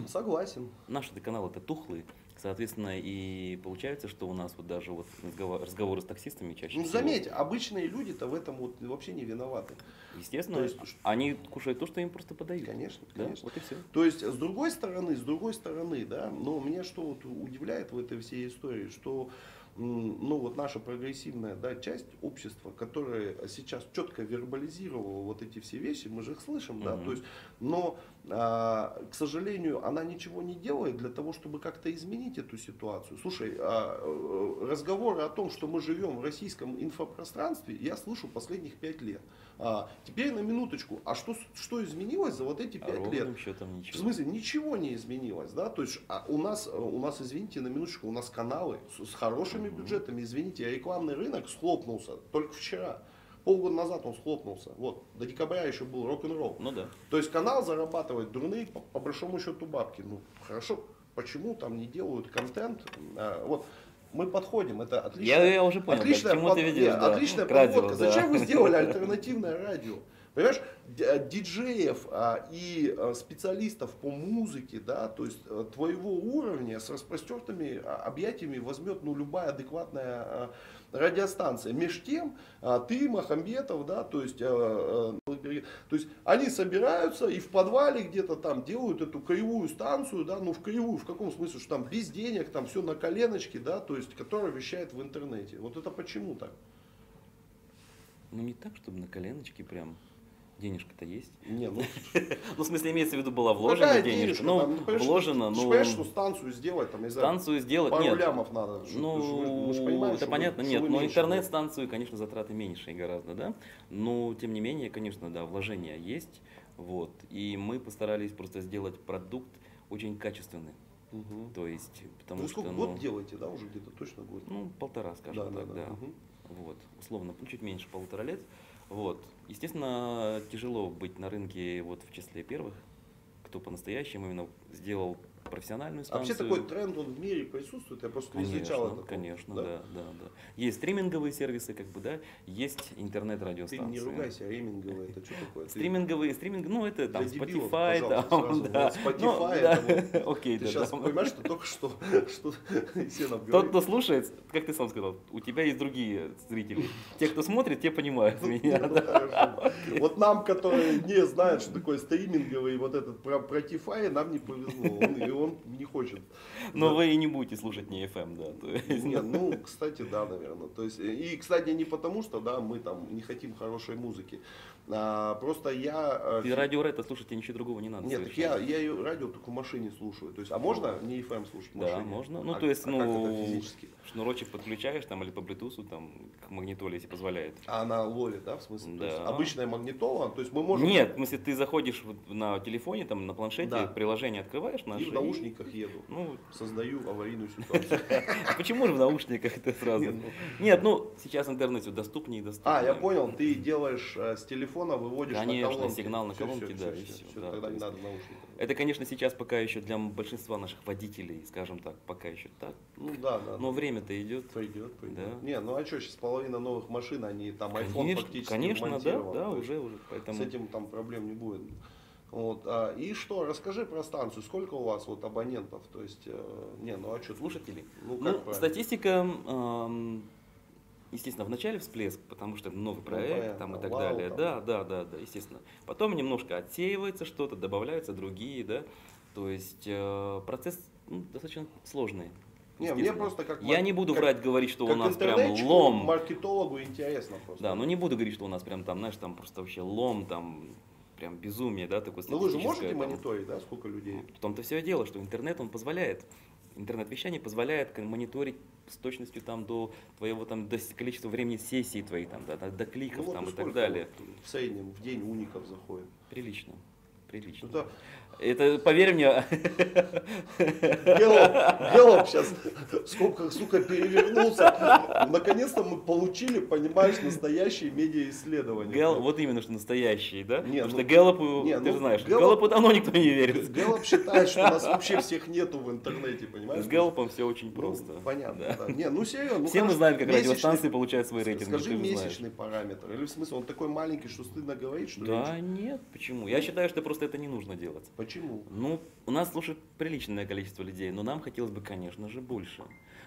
Согласен.
Наши-то каналы-то тухлые, соответственно, и получается, что у нас вот даже вот разговор- разговоры с таксистами чаще
Ну,
всего,
заметь, обычные люди-то в этом вот вообще не виноваты.
естественно,
то есть,
они кушают то, что им просто подают.
Конечно,
Да,
конечно.
вот и все.
То есть, с другой стороны, с другой стороны, да, но меня что вот удивляет в этой всей истории, что ну вот наша прогрессивная да, часть общества, которая сейчас четко вербализировала вот эти все вещи, мы же их слышим, да, то есть, но, к сожалению, она ничего не делает для того, чтобы как-то изменить эту ситуацию. Слушай, а, э, разговоры о том, что мы живем в российском инфопространстве, я слышу последних пять лет. А, теперь на минуточку, а что, что изменилось за вот эти
А
пять
ровным
лет?
счетом ничего.
В смысле, ничего не изменилось, да, то есть а у нас, у нас, извините, на минуточку, у нас каналы с, с хорошими бюджетами, извините, рекламный рынок схлопнулся только вчера. Полгода назад он схлопнулся. Вот, до декабря еще был рок-н-ролл.
Ну да.
То есть канал зарабатывает дурные, по, по большому счету, бабки. Ну, хорошо, почему там не делают контент? А, вот, мы подходим, это отлично.
Я, я уже понял, да,
Отличная,
чему
под-
ты ведешь.
нет,
да,
отличная
к радио,
подводка.
да.
Зачем вы сделали [laughs] альтернативное радио? Понимаешь, э, диджеев а, и а, специалистов по музыке, да, то есть э, твоего уровня с распростертыми а, объятиями возьмет ну, любая адекватная а, радиостанция. Меж тем, а, ты, Махамбетов, да, то есть, э, э, то есть они собираются и в подвале где-то там делают эту кривую станцию, да, ну в кривую, в каком смысле, что там без денег, там все на коленочке, да, то есть, которая вещает в интернете. Вот это почему так?
Ну не так, чтобы на коленочке прям денежка-то есть.
Не, ну [laughs]
Ну, в смысле, имеется в виду, была вложена
какая
денежка.
денежка
Ну,
там? понимаешь,
вложена,
ты
ну,
понимаешь, что станцию сделать, там, не знаю,
станцию сделать,
пару
нет.
лямов надо.
Ну,
вы- мы понимаем,
это
вы-
понятно,
что
нет,
вы
но
меньше
интернет-станцию, конечно, затраты меньшие гораздо, да, но, тем не менее, конечно, да, вложения есть, вот, и мы постарались просто сделать продукт очень качественный,
Мгм.
то есть, потому
Вы
что,
сколько,
ну,
год делаете, да, уже где-то точно год?
ну, полтора, скажем
Да,
так,
да,
да,
да. Мгм.
вот, условно, ну, чуть меньше полутора лет, вот, естественно, тяжело быть на рынке вот в числе первых, кто по-настоящему именно сделал профессиональную
А Вообще
станцию.
такой тренд, он в мире присутствует, я просто не
Конечно,
встречал это.
конечно, да? да, да, Есть стриминговые сервисы, как бы, да, есть
Ты
интернет-радиостанции.
не ругайся, реминговый, это что такое? Ты-
Стриминговые, стриминг, ну это там
Для дебилов,
Spotify,
пожалуйста,
там, да.
Вот Spotify
Ну,
это
да. Окей,
Ты
да,
сейчас
да.
понимаешь, что только что, [laughs] что Есенов
Тот,
говорит?
кто слушает, как ты сам сказал, у тебя есть другие зрители. Те, кто смотрит, те понимают [laughs] меня.
Ну,
да.
хорошо. [laughs] Вот нам, которые не знают, что такое стриминговый вот этот про, Тифай, нам не повезло. Он, не хочет.
Но
Да.
вы и не будете слушать не FM, да. есть,
Нет, ну, кстати, да, наверное. То есть, и, кстати, не потому, что, да, мы там не хотим хорошей музыки. А, просто я... э,
И радио Ретро слушать тебе ничего другого не надо.
Нет, так я,
совершенно.
я радио только в машине слушаю. То есть, а можно не FM слушать в
Да,
машине?
можно. Ну,
А-
то есть,
а это
ну,
физически?
шнурочек подключаешь там или по Bluetooth, там, к магнитоле, если позволяет.
А она ловит, да, в смысле? То есть,
Да.
обычная магнитола, то есть мы можем...
Нет, в смысле, ты заходишь на телефоне, там, на планшете,
Да.
приложение открываешь
И
наше.
в наушниках еду.
Ну,
Создаю аварийную [laughs] ситуацию.
а почему же в наушниках это сразу?
Нет, ну-
Нет, ну, сейчас интернет все доступнее и доступнее.
А, я понял, ты делаешь э, с телефона, выводишь
Конечно,
на колонки.
сигнал на
Всё,
колонки, да,
всё,
и
всё,
всё, да,
тогда
то
не надо наушников.
Это, конечно, сейчас пока еще для большинства наших водителей, скажем так, пока еще так.
Ну да, да.
Но время-то идет.
Пойдет, пойдет.
Да.
Не, ну а что, сейчас половина новых машин, они там iPhone
Конечно,
фактически
конечно, да, да, уже, уже. Поэтому
С этим там проблем не будет. Вот, а, и что, расскажи про станцию, сколько у вас вот абонентов, то есть, э, не, ну а что,
слушателей.
ну как
Ну,
правильно?
статистика, эм, естественно, в начале всплеск, потому что новый проект
Ну, понятно,
там, и так
вау,
далее.
там.
Да, да, да, да, естественно. Потом немножко отсеивается что-то, добавляются другие, да. То есть э, процесс ну, достаточно сложный.
Не, мне просто как
Я не буду
как-
врать, говорить, что у нас прям лом.
маркетологу интересно просто.
Да, ну не буду говорить, что у нас прям там, знаешь, там просто вообще лом, там прям безумие, да, такое
Ну вы же можете
там.
мониторить, да, сколько людей?
В том-то все дело, что интернет, он позволяет, интернет-вещание позволяет мониторить с точностью там до твоего там, до количества времени сессий твоих, там, да, до, до кликов
Ну, вот
там и так далее.
в среднем в день уников заходит?
Прилично. Прилично.
Это
Это, поверь мне,
Гэллоп сейчас в скобках, сука, перевернулся. Наконец-то мы получили, понимаешь, настоящие медиаисследования.
Гэл, вот именно что настоящий, да?
Не,
Потому
ну,
что Гэллопу,
не,
ты
ну,
же знаешь,
Гэллоп-
Гэллопу давно никто не верит.
Гэллоп считает, что нас вообще всех нету в интернете, понимаешь?
С Гэллопом все очень
Ну,
просто.
понятно,
Да.
да. Не, ну серьезно. ну
Все мы знаем, как
месячный-
радиостанции получают свои рейтинги.
Скажи
же знаешь.
месячный параметр. Или в смысле, он такой маленький, что стыдно говорить, что ли?
Да, нет, почему? Я считаю, что просто это не нужно делать.
Почему?
Ну, у нас слушает приличное количество людей, но нам хотелось бы, конечно же, больше.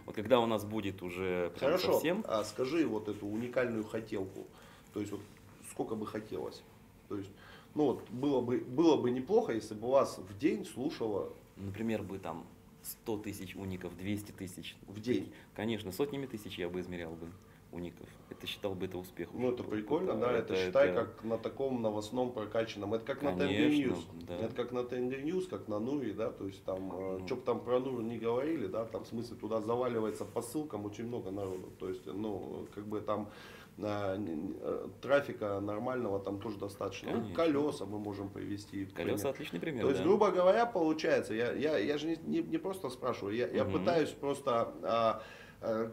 Вот когда у нас будет уже
Хорошо,
совсем...
а скажи вот эту уникальную хотелку. То есть вот сколько бы хотелось. То есть, ну вот было бы, было бы неплохо, если бы вас в день слушало
Например, бы там 100 тысяч уников, 200 тысяч.
В день?
Конечно, сотнями тысяч я бы измерял бы уников. Это считал бы это успехом.
Ну это прикольно, да, это, это считай это... как на таком новостном прокачанном. Это как Конечно, на Тенди News. Да. Это как на Тенди News, как на Нуре, да, то есть там, э, ну. что бы там про Нур не говорили, да, там в смысле туда заваливается по ссылкам очень много народу. То есть, ну, как бы там э, э, трафика нормального там тоже достаточно. Ну, колеса мы можем привести.
Колеса отличный пример.
То есть,
да.
грубо говоря, получается, я, я, я же не, не, не просто спрашиваю, я, угу. я пытаюсь просто а,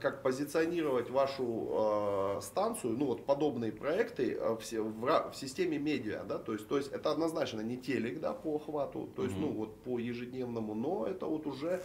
как позиционировать вашу э, станцию, ну вот подобные проекты э, в, в, в системе медиа, да, то есть, то есть это однозначно не телек, да, по охвату, то есть, mm-hmm. ну вот по ежедневному, но это вот уже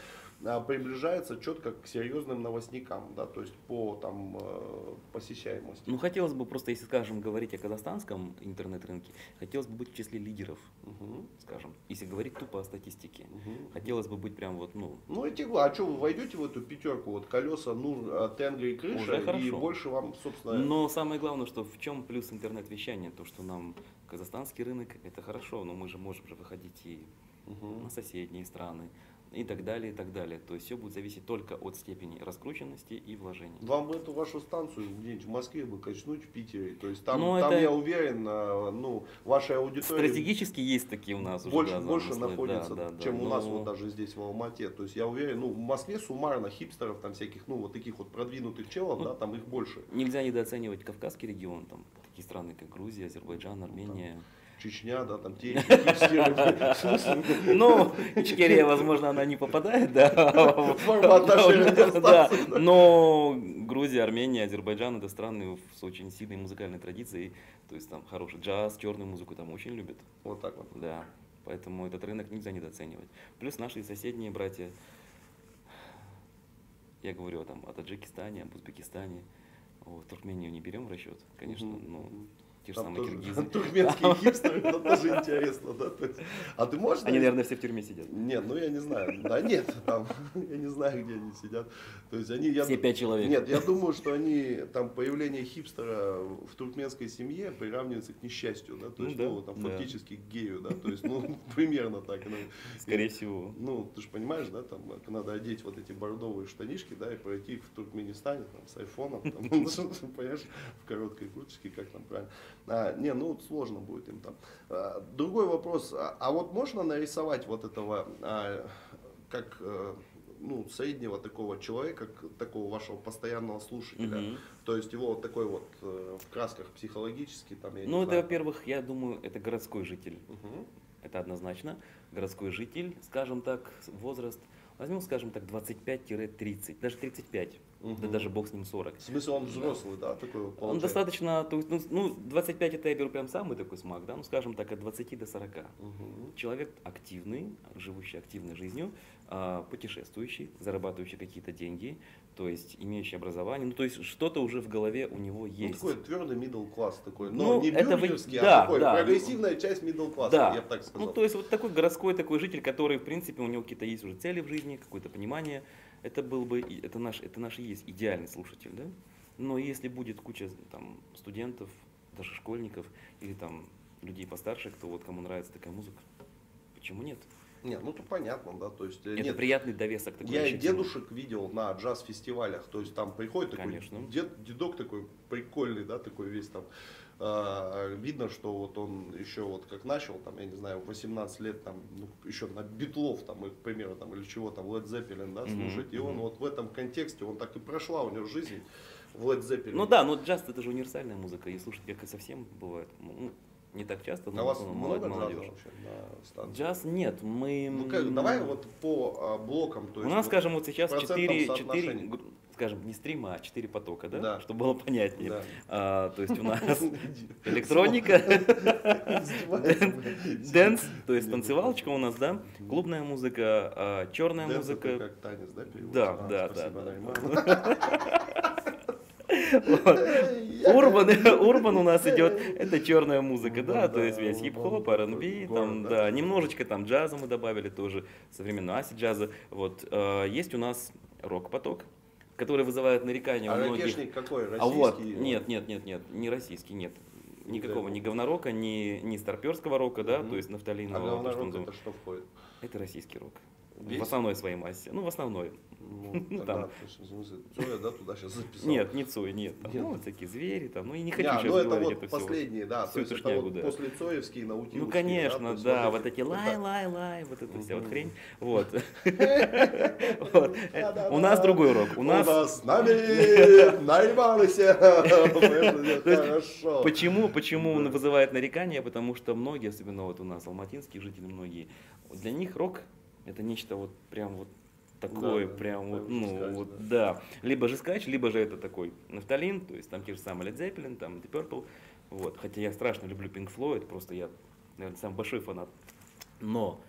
приближается четко к серьезным новостникам, да, то есть по там э, посещаемости.
Ну хотелось бы просто, если скажем говорить о казахстанском интернет-рынке, хотелось бы быть в числе лидеров, угу. скажем, если говорить тупо о статистике, угу. хотелось бы быть прям вот, ну.
Ну эти, а что вы войдете в эту пятерку, вот колеса, ну, тенгри и крыша, Уже хорошо. и больше вам, собственно.
Но самое главное, что в чем плюс интернет-вещания, то что нам казахстанский рынок это хорошо, но мы же можем же выходить и угу. на соседние страны и так далее, и так далее. То есть все будет зависеть только от степени раскрученности и вложений.
Вам эту вашу станцию где-нибудь в Москве бы качнуть, в Питере. То есть там, ну, там это... я уверен, а, ну, ваша аудитория...
Стратегически есть такие у нас
больше, уже. Да, больше находится, да, да, чем да, у нас но... вот даже здесь в Алмате. То есть я уверен, ну, в Москве суммарно хипстеров, там всяких, ну, вот таких вот продвинутых челов, ну, да, там их больше.
Нельзя недооценивать Кавказский регион, там такие страны, как Грузия, Азербайджан, Армения. Ну,
Чечня, да, там те [laughs]
Ну, Ичкерия, возможно, она не попадает, да. Да, но Грузия, Армения, Азербайджан это страны с очень сильной музыкальной традицией. То есть там хороший джаз, черную музыку там очень любят.
Вот так вот.
Да. Поэтому этот рынок нельзя недооценивать. Плюс наши соседние братья, я говорю там, о Таджикистане, об Узбекистане, вот, Туркмению не берем в расчет, конечно, но те же самые тоже, киргизы.
Туркменские хипстеры, это тоже интересно, да? То есть, а ты можешь...
Они, наверное, все в тюрьме сидят.
Нет, ну я не знаю. Да нет, там, [laughs] я не знаю, где они сидят. То есть они... Я,
все пять человек.
Нет, я думаю, что они, там, появление хипстера в туркменской семье приравнивается к несчастью, да? То ну есть, ну, да, ну, там, да. фактически к гею, да? То есть, ну, [laughs] примерно так. Ну,
Скорее всего.
Ну, ты же понимаешь, да, там, надо одеть вот эти бордовые штанишки, да, и пройти в Туркменистане, там, с айфоном, там, [laughs] понимаешь, в короткой курточке, как там правильно. А, не, ну сложно будет им там. А, другой вопрос, а, а вот можно нарисовать вот этого, а, как э, ну, среднего такого человека, такого вашего постоянного слушателя. Угу. То есть его вот такой вот э, в красках психологически там,
я Ну, это, во-первых, я думаю, это городской житель. Угу. Это однозначно. Городской житель, скажем так, возраст, возьмем, скажем так, 25-30, даже 35. Угу. Да даже бог с ним 40.
В смысле он взрослый, да, такой
получается? Он достаточно, то есть, ну, ну 25 это я беру прям самый такой смак, да, ну скажем так, от 20 до 40. Угу. Человек активный, живущий активной жизнью, а, путешествующий, зарабатывающий какие-то деньги, то есть имеющий образование, ну то есть что-то уже в голове у него ну, есть.
Ну, такой твердый middle класс такой, но ну, не это да, а такой да, прогрессивная часть middle класса, да. я бы так сказал.
Ну то есть вот такой городской такой житель, который в принципе у него какие-то есть уже цели в жизни, какое-то понимание, это был бы, это наш, это наш и есть идеальный слушатель, да? Но если будет куча там, студентов, даже школьников или там людей постарше, кто вот кому нравится такая музыка, почему нет?
Нет, ну то понятно, да, то есть...
Это
нет,
приятный довесок
такой. Я дедушек видел на джаз-фестивалях, то есть там приходит такой Конечно. дед, дедок такой прикольный, да, такой весь там видно, что вот он еще вот как начал, там, я не знаю, 18 лет, там, ну, еще на битлов, там, к примеру, там, или чего там, Led Zeppelin, да, слушать, mm-hmm. и он вот в этом контексте, он так и прошла у него жизнь в Led Zeppelin.
Ну да, но джаз это же универсальная музыка, и слушать как и совсем бывает, ну, не так часто,
но а у вас много молодежь. джаза вообще на
станции? Джаз нет, мы...
Ну, как, давай вот по а, блокам, то
есть... У нас, вот скажем, вот сейчас 4, 4, скажем, не стрима, а четыре потока, да? да. Чтобы было понятнее. Да. А, то есть у нас [laughs] электроника, dance, то есть танцевалочка у нас, да, клубная музыка, а, черная музыка.
как танец, да?
Да, да, да. [laughs] Urban, urban у нас идет, это черная музыка, да, то есть весь хип-хоп, R&B, там, да, немножечко там джаза мы добавили тоже, современного acid джаза, вот, а, есть у нас рок-поток, который вызывает нарекания
а
у многих.
А какой? Российский?
А вот, нет, нет, нет, нет, не российский, нет. Никакого, ни говнорока, ни, ни старперского рока, да, угу. то есть нафталинового.
А говнорок это что входит?
Это российский рок. В основной своей массе. Ну, в основной.
Ну,
Ну, там.
Цоя, да, туда сейчас записал.
Нет, не Цой, нет. Там,
Нет.
ну, вот всякие звери там. Ну, и не хочу
Не,
сейчас
ну это
говорить
вот
это
последние, да,
всю
то есть это вот
да.
после Цоевские, наутиловские.
Ну, конечно,
есть
да,
вот эти-
эти лай-лай-лай, вот эта вся вот хрень. [laughs] Вот. У нас другой урок. У нас
с нами [laughs] наебалися. Хорошо. [laughs]
Почему, почему он
Да.
вызывает нарекания? Потому что многие, особенно вот у нас алматинские жители, многие, для них рок это нечто вот прям вот такое,
Да,
прям вот, ну
жескач,
вот, да. Либо же скач, либо же это такой нафталин, то есть там те же самые Led Zeppelin, там Deep Purple, вот. Хотя я страшно люблю Pink Floyd, просто я, наверное, самый большой фанат. Но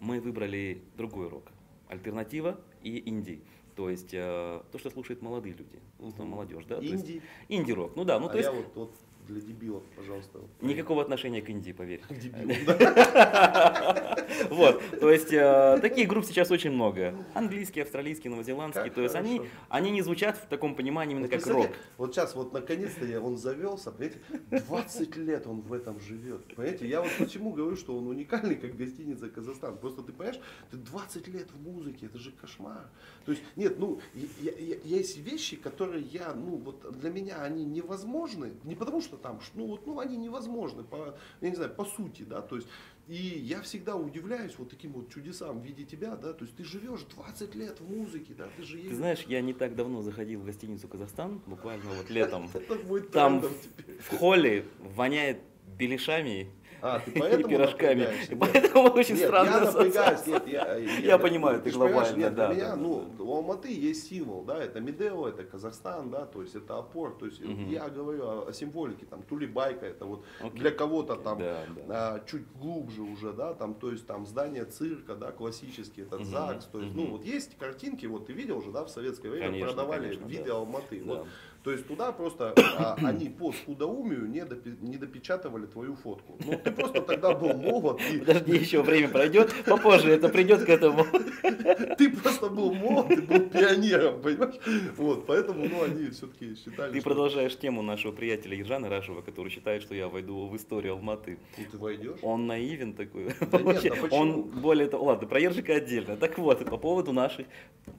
мы выбрали другой рок. Альтернатива и инди. То есть э, то, что слушают молодые люди,
Мгм.
молодежь, да?
Инди.
Инди-рок. Ну да, ну
А
то есть
вот вот для дебилов, пожалуйста.
никакого отношения к Индии, поверь.
К дебилам. [laughs]
Вот, то есть э, таких групп сейчас очень много. Английские, австралийские, новозеландские.
Как
То есть они, они не звучат в таком понимании именно как рок.
Вот сейчас вот наконец-то он завелся, понимаете, 20 лет он в этом живет. Понимаете, я вот почему говорю, что он уникальный, как гостиница Казахстан. Просто ты понимаешь, ты 20 лет в музыке, это же кошмар. То есть, нет, ну, есть вещи, которые я, ну, вот для меня они невозможны. Не потому что там, ш- ну, вот, ну, они невозможны, по, я не знаю, по сути, да, то есть, и я всегда удивляюсь вот таким вот чудесам в виде тебя, да, то есть ты живешь 20 лет в музыке, да, ты же
Ты знаешь, я не так давно заходил в гостиницу Казахстан, буквально вот летом. [laughs]
Это будет
Там. В холле воняет беляшами
А, ты [laughs]
и
поэтому
пирожками. И поэтому [laughs] очень
Нет,
странная
я напрягаюсь, нет, [laughs] я,
Я понимаю, ты глобально,
нет,
да,
меня,
да,
ну, у Алматы есть символ, да, это Медео, это Казахстан, да, то есть это опор, то есть
Мгм.
я говорю о, о символике, там, Тулибайка, это вот
Окей.
для кого-то там
Да, да.
а, чуть глубже уже, да, там, то есть там здание цирка, да, классический, этот
Мгм,
ЗАГС, то есть, ну,
мгм.
вот есть картинки, вот ты видел уже, да, в советское время
Конечно,
продавали
конечно,
в виде
да.
Алматы,
Да.
вот, то есть туда просто а, [coughs] они по скудоумию не, допи- не допечатывали твою фотку. Ну, ты просто тогда был молод, и
Подожди, еще время пройдет, попозже это придет к этому. [laughs]
ты просто был молод, ты был пионером, понимаешь? Вот, поэтому, ну, они все-таки считали,
Ты
что
продолжаешь тему нашего приятеля Ержана Рашева, который считает, что я войду в историю Алматы.
ну, ты войдешь.
Он наивен такой.
Да нет,
Вообще,
а почему?
он более того, ладно, про Ержика отдельно. Так вот, по поводу наших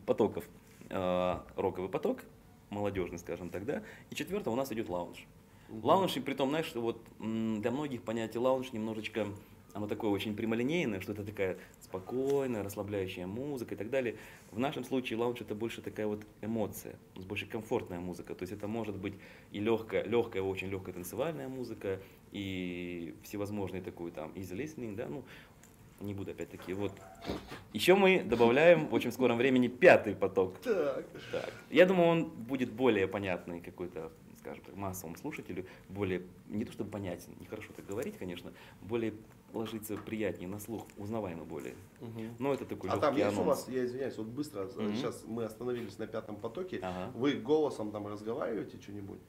потоков. Э, Роковый поток, молодежный, скажем так, да. И четвертое, у нас идет лаунж.
Мгм.
Лаунж, и при том, знаешь, что вот для многих понятие лаунж немножечко, оно такое очень прямолинейное, что это такая спокойная, расслабляющая музыка и так далее. В нашем случае лаунж это больше такая вот эмоция, больше комфортная музыка. То есть это может быть и легкая, легкая, очень легкая танцевальная музыка, и всевозможные такой там easy listening, да, ну, не буду опять-таки. Вот. Еще мы добавляем в очень скором времени пятый поток.
Так.
Так. Я думаю, он будет более понятный какой-то, скажем так, массовому слушателю, более, не то чтобы понятен, нехорошо так говорить, конечно, более ложится приятнее на слух, узнаваемо более.
Мгм.
Но это такой
А там есть у
анонс.
вас, я извиняюсь, вот быстро,
Мгм.
сейчас мы остановились на пятом потоке,
Ага.
вы голосом там разговариваете что-нибудь?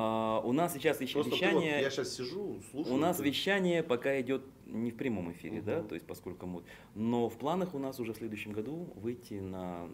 А, у нас сейчас еще
Просто ты вот-
вещание...
я сейчас сижу, слушаю.
У нас
ты-
вещание пока идет не в прямом эфире, да,
Мгм.
то есть поскольку мы... Но в планах у нас уже в следующем году выйти на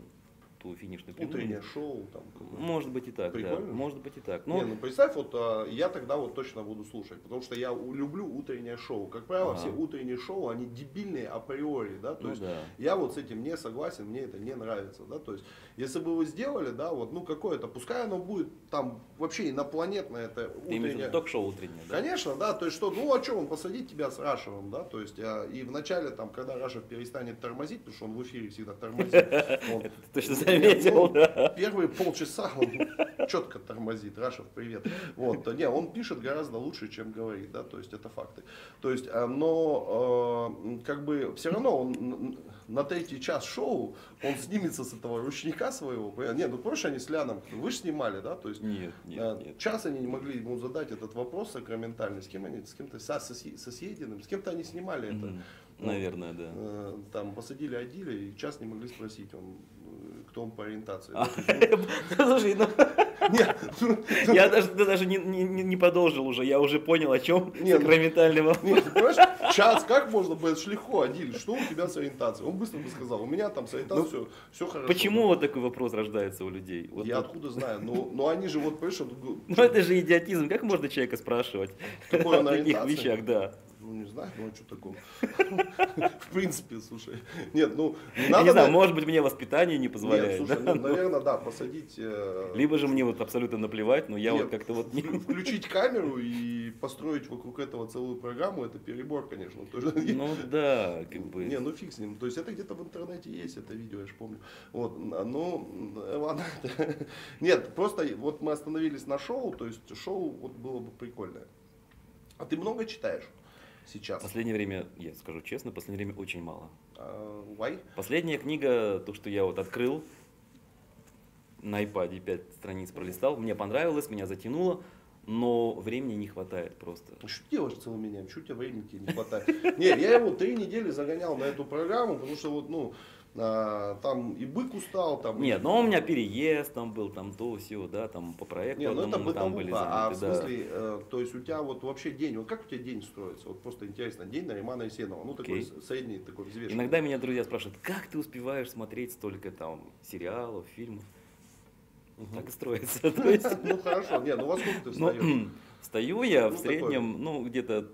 ту финишную прямую.
Утреннее шоу там.
Может быть и так, да.
Прикольно.
Может быть и так.
Не,
Но
ну представь, вот а, я тогда вот точно буду слушать, потому что я у- люблю утреннее шоу. Как правило,
Ага.
все утренние шоу, они дебильные априори, да, то
ну
есть
да.
я вот с этим не согласен, мне это не нравится, да, то есть если бы вы сделали, да, вот, ну какое-то, пускай оно будет там вообще инопланетное, это утреннее.
ток-шоу утреннее, да?
Конечно, да, то есть что, ну а что, он посадить тебя с Рашевым, да, то есть а, и вначале там, когда Рашев перестанет тормозить, потому что он в эфире всегда тормозит, [laughs] он-
точно [laughs]
ну,
заметил,
ну,
да.
Первые полчаса он [laughs] четко тормозит, Рашев, привет. Вот, не, он пишет гораздо лучше, чем говорит, да, то есть это факты. То есть, э, но э, как бы все равно он на третий час шоу он снимется с этого ручника своего. понятно? Не, ну проще они с Ляном, вы же снимали, да, то есть
Нет, нет, нет.
час они не могли ему задать этот вопрос сакраментальный, с кем они, с кем-то, со, со Съединым, с кем-то они снимали это. Вот.
Наверное, да.
Э, Там посадили Адиля и час не могли спросить, он, э, кто он по ориентации. [laughs]
Слушай, ну,
ну, нет, ну, [laughs]
я даже, да даже не, не, не продолжил уже, я уже понял, о чем
Не, ну-
сакраментальный вопрос.
нет, понимаешь, час, как можно ж легко, Адиль, что у тебя с ориентацией? Он быстро бы сказал, у меня там с ориентацией все, все хорошо.
Ну, Почему вот такой вопрос рождается у людей? Вот
Я
вот.
откуда знаю, но, но они же вот, понимаешь, [laughs]
Ну это же идиотизм, как можно человека спрашивать о таких вещах, да.
Ну, не знаю, ну а что такого? [laughs] В принципе, слушай. Нет, ну,
не надо... Я не знаю, может быть, мне воспитание не позволяет.
Нет, слушай, ну, наверное, да, посадить... Э,
Либо же мне вот абсолютно наплевать, но я вот как-то вот... [laughs]
Включить камеру и построить вокруг этого целую программу, это перебор, конечно. [laughs]
Ну да, как бы...
Не, ну фиг с ним. То есть это где-то в интернете есть, это видео, я же помню. Вот, ну, ладно. Нет, просто вот мы остановились на шоу, то есть шоу вот было бы прикольное. А ты много читаешь? Сейчас?
Последнее время, я скажу честно, последнее время очень мало.
Uh, why?
Последняя книга, то, что я вот открыл, на iPad 5 страниц пролистал, мне понравилось, меня затянуло, но времени не хватает просто.
Ну, что делаешь целыми днями? Что у тебя времени не хватает? [laughs] Не, я его три недели загонял на эту программу, потому что вот, ну, а, там и бык устал, там.
Нет, но у меня переезд там был, там то все, да, там по проекту. Нет,
ну это мы там были заняты, А в смысле, да. э, то есть у тебя вот вообще день, вот как у тебя день строится? Вот просто интересно, день Наримана Исенова, ну такой okay. средний, такой взвешенный.
Иногда меня друзья спрашивают, как ты успеваешь смотреть столько там сериалов, фильмов? Угу. Так и строится. [laughs]
Ну хорошо, нет, ну во сколько ты ну, встаешь? [clears throat]
Встаю я в среднем, ну где-то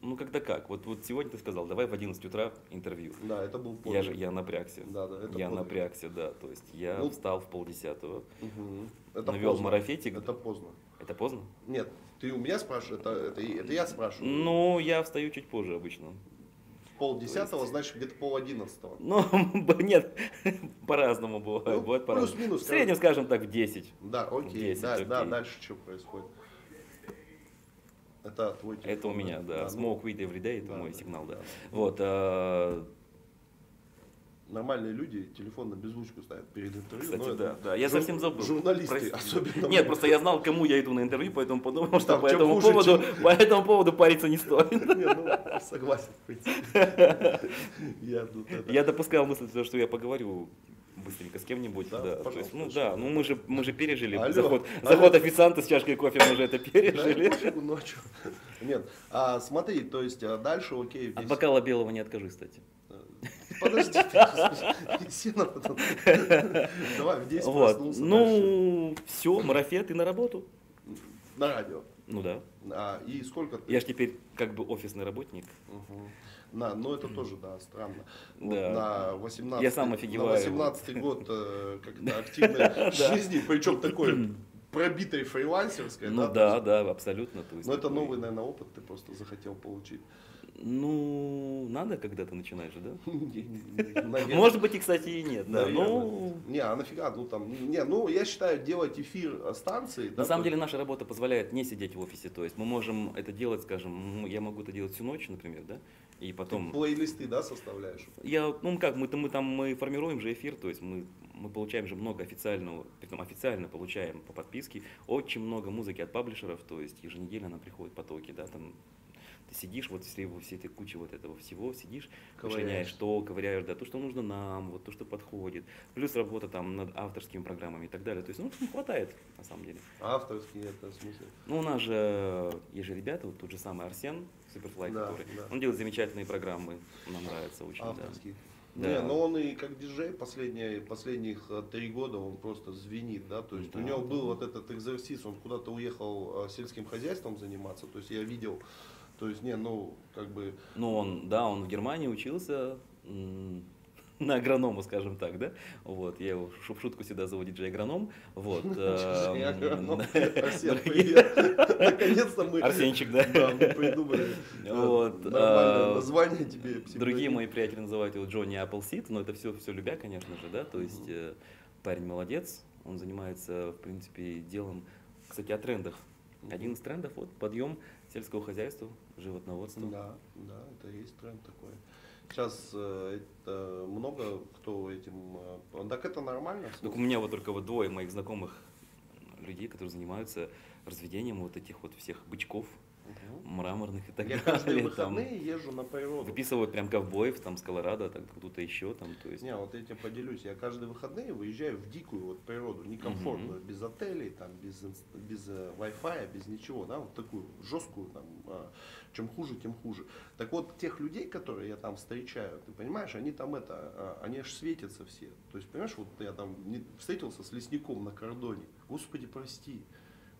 ну когда как? Вот, вот сегодня ты сказал, давай в 11 утра интервью.
Да, это был
подвиг. Я же я напрягся.
Да, да, это
Я
подвиг.
напрягся, да. То есть я ну, встал в полдесятого,
угу.
это навел поздно. марафетик.
Это поздно.
Это поздно?
Нет, ты у меня спрашиваешь, это, это, это я спрашиваю.
Ну, я встаю чуть позже обычно.
Пол десятого, есть... значит где-то пол одиннадцатого.
Ну, [laughs] нет, [laughs] по-разному бывает. Ну, бывает плюс-минус. В среднем, скажем так, в 10.
Да, окей, 10, да, окей. да, дальше что происходит? Это твой телефон.
Это у меня, да. да. Smoke weed every day, это да, мой да, сигнал, да. да. Вот. А...
Нормальные люди телефон на беззвучку ставят перед интервью.
Кстати, да, да. Я совсем забыл.
Журналисты Простите. особенно.
Нет, просто я знал, кому я иду на интервью, поэтому подумал, что по этому, хуже, поводу, чем... по этому поводу париться не стоит. [laughs]
Не, ну, согласен. [laughs]
Я допускал мысль, что я поговорю быстренько с кем-нибудь. Да, да. То есть, ну да, ну мы же, мы же пережили алло, заход, алло. заход официанта с чашкой кофе, мы же это пережили. Да,
пофигу, а Нет, а, смотри, то есть а дальше окей.
От бокала белого не откажи, кстати.
Подожди. [laughs] Давай, в 10
вот. Ну, все, марафет и на работу.
На радио.
Ну да.
А, и сколько
ты? Я же теперь как бы офисный работник.
Угу. На, ну это тоже, да, странно.
Вот да.
На 18
Я сам офигеваю.
На 18 год э, как-то активной [laughs] жизни, причем [clears throat] такой пробитой фрилансерской.
Ну да, да, абсолютно.
Но это новый, наверное, опыт ты просто захотел получить.
Ну, надо когда-то начинать же, да? [laughs] Может быть, и, кстати, и нет, да. Ну...
Не, а нафига, ну там, не, ну, я считаю, делать эфир станции.
На самом деле, наша работа позволяет не сидеть в офисе, то есть мы можем это делать, скажем, я могу это делать всю ночь, например, да, и потом...
Ты плейлисты, да, составляешь?
Я, ну как, мы, мы там мы формируем же эфир, то есть мы, мы получаем же много официального, притом официально получаем по подписке очень много музыки от паблишеров, то есть еженедельно нам приходят потоки, да, там ты сидишь вот все, все этой кучи вот этого всего, сидишь, ковыряешь то, ковыряешь, да, то, что нужно нам, вот то, что подходит. Плюс работа там над авторскими программами и так далее. То есть, ну, хватает, на самом деле.
Авторские это в смысле?
Ну, у нас же есть же ребята, вот тот же самый Арсен, Суперфлай, да, который, да. он делает замечательные программы, нам нравится очень,
Авторские. Да. Не, но он и как диджей последние, последних э, три года он просто звенит, да, то есть да, у него да. был вот этот экзерсис, он куда-то уехал э, сельским хозяйством заниматься, то есть я видел то есть, не, ну, как бы...
Ну, он, да, он в Германии учился [laughs] на агронома, скажем так, да? Вот, я его в шутку всегда зову диджей-агроном. Вот. [laughs]
Эм, Арсен, [laughs] привет. Наконец-то мы...
Арсенчик, да?
Да, мы придумали э, вот, нормальное э, название тебе.
Другие мои приятели называют его Джонни Appleseed, но это все, все любя, конечно же, да? То есть э, парень молодец, он занимается, в принципе, делом, кстати, о трендах. Один из трендов, вот, подъем сельского хозяйства, животноводства.
Да, да, это есть тренд такой. Сейчас э, это много кто этим... Э, так это нормально?
Так у меня вот только вот двое моих знакомых людей, которые занимаются разведением вот этих вот всех бычков, угу. мраморных и так
я
далее.
Я каждые выходные там, езжу на природу.
Выписывают прям ковбоев там с Колорадо, там кто-то еще там. То есть...
Не, вот я тебе поделюсь. Я каждые выходные выезжаю в дикую вот природу, некомфортную, угу. без отелей, там, без, без э, Wi-Fi, без ничего, да, вот такую жесткую там. А, чем хуже, тем хуже. Так вот, тех людей, которые я там встречаю, ты понимаешь, они там это, а, они аж светятся все. То есть, понимаешь, вот я там встретился с лесником на кордоне. Господи, прости.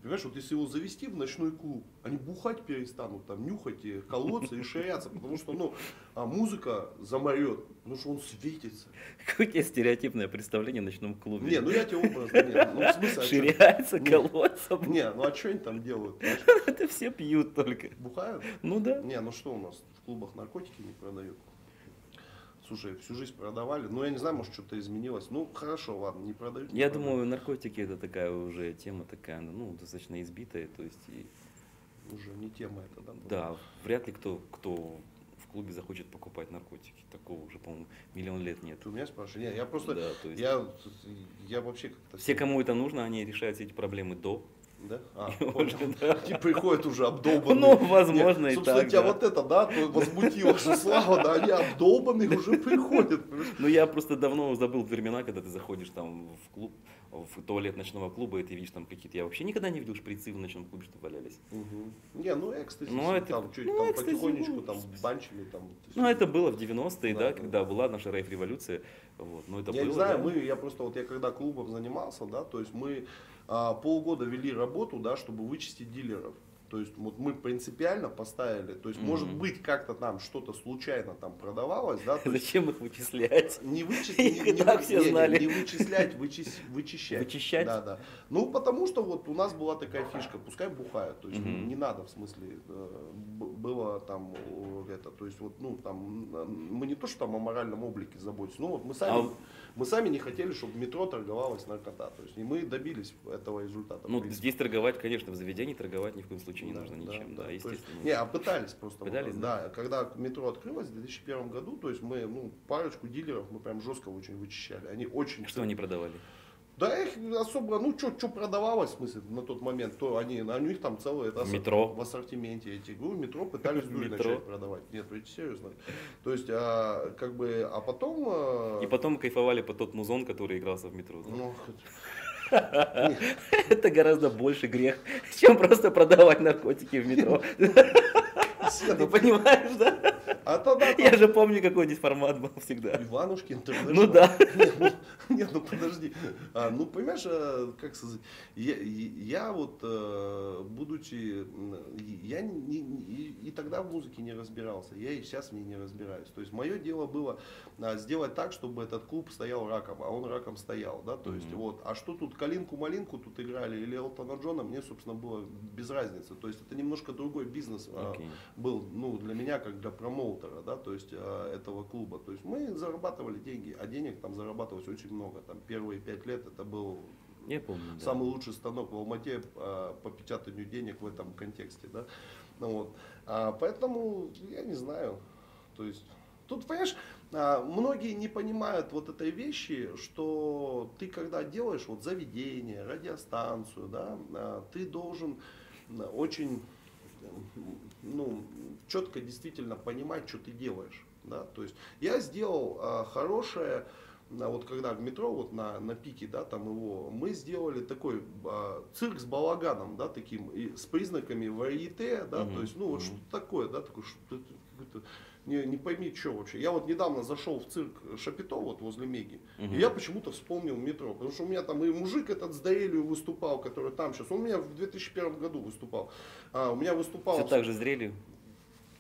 Понимаешь, вот если его завести в ночной клуб, они бухать перестанут, там, нюхать и колоться и ширяться, потому что, ну, а музыка заморет, потому что он светится.
Какое у тебя стереотипное представление о ночном клубе?
Не, ну я тебе образно, нет, ну в смысле, а?
Ширяется,
Не.
колодца.
Не, ну а что они там делают? [laughs]
Это все пьют только.
Бухают?
Ну да.
Не, ну что у нас в клубах наркотики не продают? Слушай, всю жизнь продавали. Ну, я не знаю, может, что-то изменилось. Ну, хорошо, ладно, не продают. не
Я
продают.
думаю, наркотики это такая уже тема такая, ну, достаточно избитая, то есть, и,
Уже не тема это, да?
да, вряд ли кто, кто в клубе захочет покупать наркотики. Такого уже, по-моему, миллион лет нет.
Ты у меня спрашиваешь? Не, я просто,
Да, то есть-
я, я вообще как-то...
Все, кому это нужно, они решают все эти проблемы до.
Да? А,
И уже, да.
Они приходят уже обдолбанные.
Ну, возможно,
Нет,
и
собственно,
так,
тебя
да.
вот это, да, то возмутило, что Слава, да, они обдолбанные уже приходят.
Ну, я просто давно забыл времена, когда ты заходишь там в клуб, в туалет ночного клуба, и ты видишь там какие-то... Я вообще никогда не видел шприцы в ночном клубе, что валялись.
Мгм. Не, ну экстази,
Ну, это-
там, чуть
ну,
там
экстази,
потихонечку
ну,
там банчили, там.
Ну, это было в 90-е,
Да,
да,
да.
когда была наша рейв-революция. Вот. Но это
я
было,
не знаю,
да.
мы, я просто вот я когда клубом занимался, да, то есть мы а, полгода вели работу, да, чтобы вычистить дилеров. То есть вот мы принципиально поставили, то есть может
Мгм.
быть как-то там что-то случайно там продавалось, да, то [laughs]
Зачем их вычислять?
не вычислять, [laughs]
знали.
не вычислять, вычис- вычищать.
Вычищать?
Да, да. Ну, потому что вот у нас была такая фишка, пускай бухают, то есть
Мгм.
не надо, в смысле, э, было там это, то есть вот, ну, там, мы не то, что там о моральном облике заботимся, ну, вот мы сами,
А-
мы сами не хотели, чтобы метро торговалась наркота, то есть и мы добились этого результата.
Ну, здесь торговать, конечно, в заведении торговать ни в коем случае не
Да,
нужно
да,
ничем,
да.
да,
То есть,
естественно.
не, а пытались просто.
Пытались,
Вот, да? когда метро открылось в 2001 году, то есть мы, ну, парочку дилеров мы прям жестко очень вычищали. Они очень...
Что они продавали?
Да их особо, ну, что продавалось, в смысле, на тот момент, то они, у них там целое это
метро?
в ассортименте эти. Говорю, метро пытались [laughs]
метро?
начать продавать. Нет, вы серьезно. То есть, а, как бы, а потом... а,
И потом кайфовали по тот музон, который игрался в метро. да?
ну, [laughs]
Это гораздо больше грех, [laughs] чем просто продавать наркотики в метро. Ну, понимаешь, да?
А тогда там
Я же помню, какой здесь формат был всегда.
Иванушки, Интернешнл.
Ну да.
Нет, [laughs] ну, нет, ну подожди. А, ну понимаешь, а, как сказать, я, я вот, э, будучи, я не- и, и тогда в музыке не разбирался, я и сейчас в ней не разбираюсь. То есть мое дело было а, сделать так, чтобы этот клуб стоял раком, а он раком стоял, да, то есть вот. А что тут калинку-малинку тут играли или Элтона Джона, мне, собственно, было без разницы. То есть это немножко другой бизнес а,
Окей.
был ну, для меня как для промоутера да, то есть, э, этого клуба. То есть мы зарабатывали деньги, а денег там зарабатывалось очень много. Там первые пять лет это был
Я помню. да.
самый лучший станок в Алмате э, по печатанию денег в этом контексте. Да? Ну, вот. А, поэтому я не знаю. То есть, тут, понимаешь, а, многие не понимают вот этой вещи, что ты когда делаешь вот заведение, радиостанцию, да, ты должен очень ну, четко действительно понимать, что ты делаешь. Да? То есть я сделал а, хорошее, а, вот когда в метро, вот на, на пике, да, там его, мы сделали такой а, цирк с балаганом, да, таким, и с признаками варьете, да,
Мгм,
то есть, ну, вот
мгм.
что такое, да, такое, что не, не пойми, что вообще. Я вот недавно зашел в цирк Шапито, вот возле Меги,
Мгм.
и я почему-то вспомнил метро, потому что у меня там и мужик этот с Даэлью выступал, который там сейчас, он у меня в 2001 году выступал, а, у меня выступал...
Все так же зрели.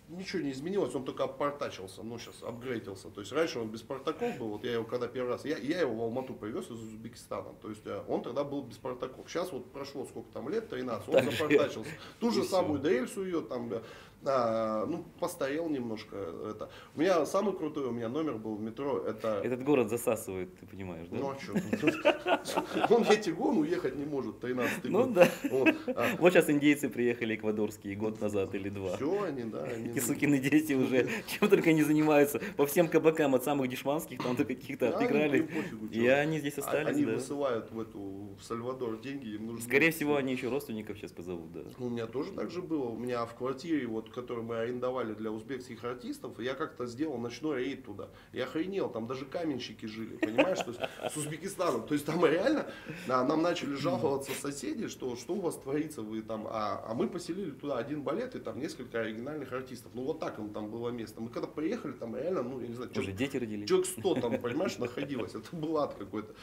Ничего не изменилось, он только обпортачился, ну сейчас апгрейдился. То есть раньше он без портаков был, вот я его когда первый раз, я, я его в Алмату привез из Узбекистана, то есть э, он тогда был без портаков. Сейчас вот прошло сколько там лет, 13, он
Так
запортачился. Ту же самую. Даэль сует, там, э, а, ну постарел немножко. Это. У меня самый крутой, у меня номер был в метро, это...
Этот город засасывает, ты понимаешь, да?
Ну а что? [laughs] Он эти гон уехать не может, 13
Ну
год.
да.
Вот, а, [laughs]
сейчас индейцы приехали эквадорские год назад или два.
Все они, да.
Эти сукины дети уже [laughs] чем только не занимаются. По всем кабакам от самых дешманских там до каких-то отыграли. И они здесь
А-
остались,
Они высылают в эту в Сальвадор деньги.
Скорее всего, они еще родственников сейчас позовут, да.
Ну, У меня тоже так же было. У меня в квартире, вот, которую мы арендовали для узбекских артистов, я как-то сделал ночной рейд туда. Я охренел, там даже каменщики жили, понимаешь, то есть с Узбекистаном. То есть там реально а, нам начали жаловаться соседи, что что у вас творится, вы там, а, а мы поселили туда один балет и там несколько оригинальных артистов. Ну вот так им там было место. Мы когда приехали, там реально, ну я не знаю,
Уже дети родились.
Человек 100 там, понимаешь, находилось. Это был ад какой-то.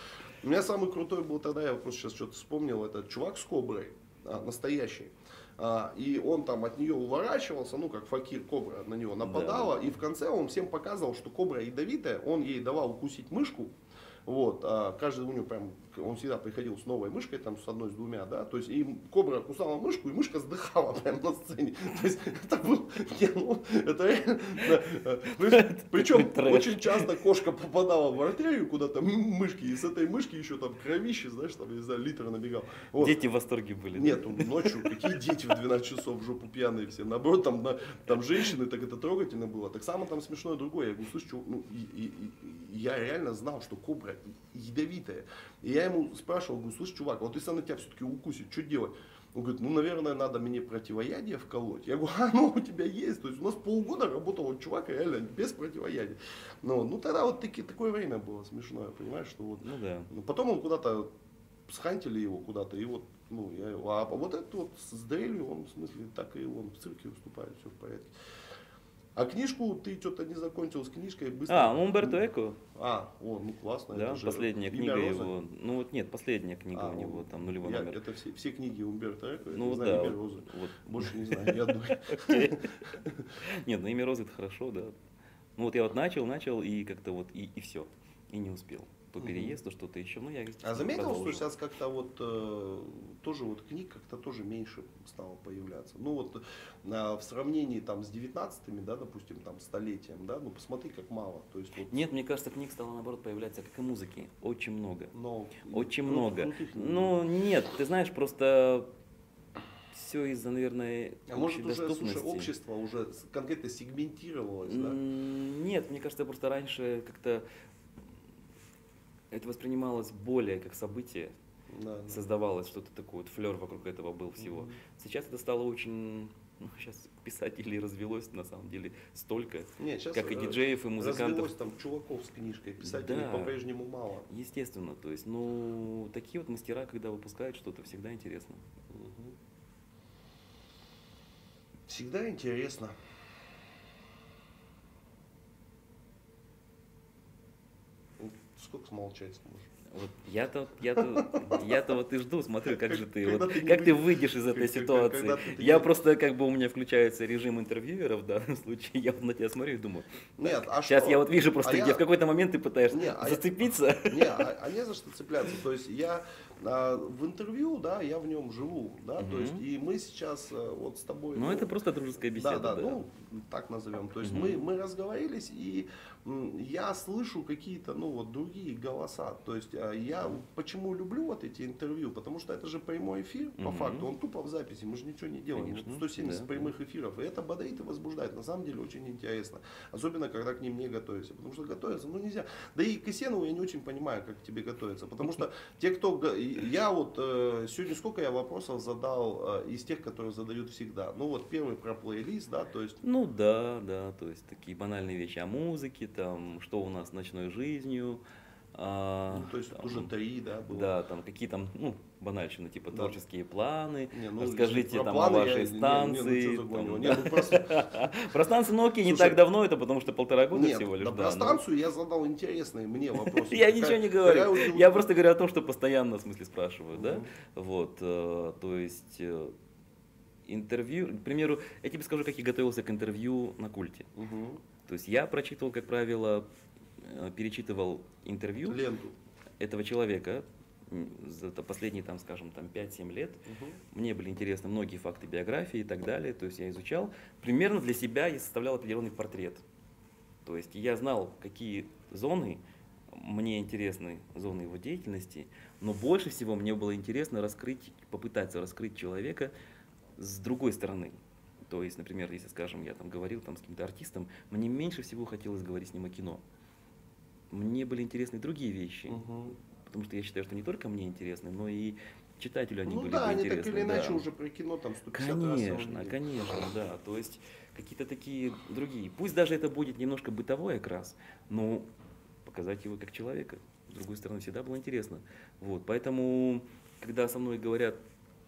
У меня самый крутой был тогда, я просто сейчас что-то вспомнил, это чувак с коброй. а, настоящей. А, и он там от нее уворачивался, ну как факир кобра на него нападала,
Да.
и в конце он всем показывал, что кобра ядовитая, он ей давал укусить мышку, вот, а каждый у него прям, он всегда приходил с новой мышкой, там, с одной, с двумя, да, то есть, и кобра кусала мышку, и мышка сдыхала прямо на сцене. [laughs] То есть, это был, не, ну, это реально, э, причем очень часто кошка попадала в артерию куда-то мышки, и с этой мышки еще там кровище, знаешь, там, не знаю, литр набегал. Вот.
Дети в восторге были.
Нет, ну, ночью какие дети в 12 часов в жопу пьяные все. Наоборот, там, на- там женщины, так это трогательно было. Так самое там смешное другое. Я говорю, слушай, ну, и- и- и- я реально знал, что кобра ядовитая. И я ему спрашивал, говорю, слушай, чувак, вот если она тебя все-таки укусит, что делать? Он говорит, ну, наверное, надо мне противоядие вколоть. Я говорю, а оно у тебя есть. То есть у нас полгода работал вот чувак реально без противоядия. Ну, ну тогда вот таки, такое время было смешное, понимаешь, что вот
Ну да.
ну, потом он куда-то схантили его куда-то, и вот, ну, я, его- а вот этот вот с дрелью, он, в смысле, так и он в цирке выступает, все в порядке. А книжку ты что-то не закончил с книжкой быстро.
А, Умберто Эко,
А, о, ну классно.
да,
это же
последняя
«Имя
книга
Розы».
его. Ну вот нет, последняя книга
А,
у него, там нулевой
Я-
номер.
Это все, все книги Умберто Эко, я
Ну
не
вот
знаю,
да,
«Имя
вот,
Розы».
вот.
Больше не знаю ни одной. [laughs]
Нет, ну имя Розы это хорошо, да. Ну вот я вот начал, начал, и как-то вот, и, и все. И не успел. То переезд, то что-то еще. Ну я,
А заметил, что
продолжил.
сейчас как-то вот э, тоже вот книг как-то тоже меньше стало появляться. Ну вот а, в сравнении там с 19 да, допустим, там столетием, да, ну посмотри, как мало. То есть вот,
Нет, мне кажется, книг стало наоборот появляться, как и музыки. Очень много.
но
Очень
кру-
много. Ну, нет, ты знаешь, просто все из-за, наверное,
а может уже, слушай, общество уже конкретно сегментировалось, да?
Нет, мне кажется, просто раньше как-то это воспринималось более как событие,
Да, да.
создавалось что-то такое, вот флер вокруг этого был всего.
Мгм.
Сейчас это стало очень, ну, сейчас писателей развелось на самом деле столько,
Не, сейчас
как и
э,
диджеев, и музыкантов.
развелось там чуваков с книжкой, писателей
Да.
по-прежнему мало.
Естественно, то есть, ну, такие вот мастера, когда выпускают что-то, всегда интересно.
Всегда интересно. Ну, Сколько смолчать сможешь?
Вот я-то, я-то, я-то вот и жду, смотрю, как же ты,
Когда
вот,
ты
как ты
выйдешь-
из этой ситуации.
когда
Я
не-
просто, как бы у меня включается режим интервьюера [laughs] в данном случае, я вот на тебя смотрю и думаю,
Нет, а
сейчас
что?
я вот вижу просто,
А
где
я-
в какой-то момент ты пытаешься
Не, а
зацепиться. [laughs]
Не, а, а не за что цепляться. То есть я а, в интервью, да, я в нем живу, да, то
Мгм.
есть и мы сейчас а, вот с тобой.
Ну, это просто дружеская беседа.
Да, да, ну так назовем. То есть
Мгм.
мы, мы разговорились, и я слышу какие-то, ну вот другие голоса. То есть а, я почему люблю вот эти интервью, потому что это же прямой эфир, по
Мгм.
факту, он тупо в записи, мы же ничего не делаем.
Конечно,
Вот 170
да,
прямых эфиров, и это бодрит и возбуждает. На самом деле очень интересно. Особенно, когда к ним не готовишься. Потому что готовиться, ну нельзя. Да и к Есенову я не очень понимаю, как к тебе готовиться. Потому что те, кто... Я вот э, сегодня сколько я вопросов задал э, из тех, которые задают всегда. Ну вот первый про плейлист, да, то есть
Ну да, да, то есть такие банальные вещи о музыке, там, что у нас с ночной жизнью. а,
Ну, то есть
там,
уже три, да, было.
Да, там какие там, ну, банальщины, типа
Да.
творческие планы.
Не, ну,
Расскажите там
планы
о
я-
вашей
не- не, ну,
станции. там.
Не, ну, просто- [laughs]
Про станцию Nokia не
Слушай,
так давно, это потому что полтора года
Нет,
всего лишь.
да,
да,
про
ну.
станцию я задал интересные мне вопросы. [laughs]
Я ничего не говорю. Я просто говорю о том, что постоянно, в смысле, спрашивают, да? Вот, э, то есть э, интервью, к примеру, я тебе скажу, как я готовился к интервью на культе. То есть я прочитывал, как правило, э, перечитывал интервью
Ленту.
этого человека за последние, там, скажем, там 5-7 лет.
Мгм.
Мне были интересны многие факты биографии и так далее. То есть я изучал. Примерно для себя я составлял определенный портрет. То есть я знал, какие зоны мне интересны, зоны его деятельности, но больше всего мне было интересно раскрыть, попытаться раскрыть человека с другой стороны. То есть, например, если, скажем, я там говорил там, с каким-то артистом, мне меньше всего хотелось говорить с ним о кино. Мне были интересны другие вещи,
Мгм.
потому что я считаю, что не только мне интересны, но и читателю они
Ну
были
да,
бы
они
интересны.
так или иначе
да.
уже про кино там 150 раз
Конечно,
увидели.
конечно, да. То есть какие-то такие другие. Пусть даже это будет немножко бытовой окрас, но показать его как человека. С другой стороны, всегда было интересно. Вот, поэтому, когда со мной говорят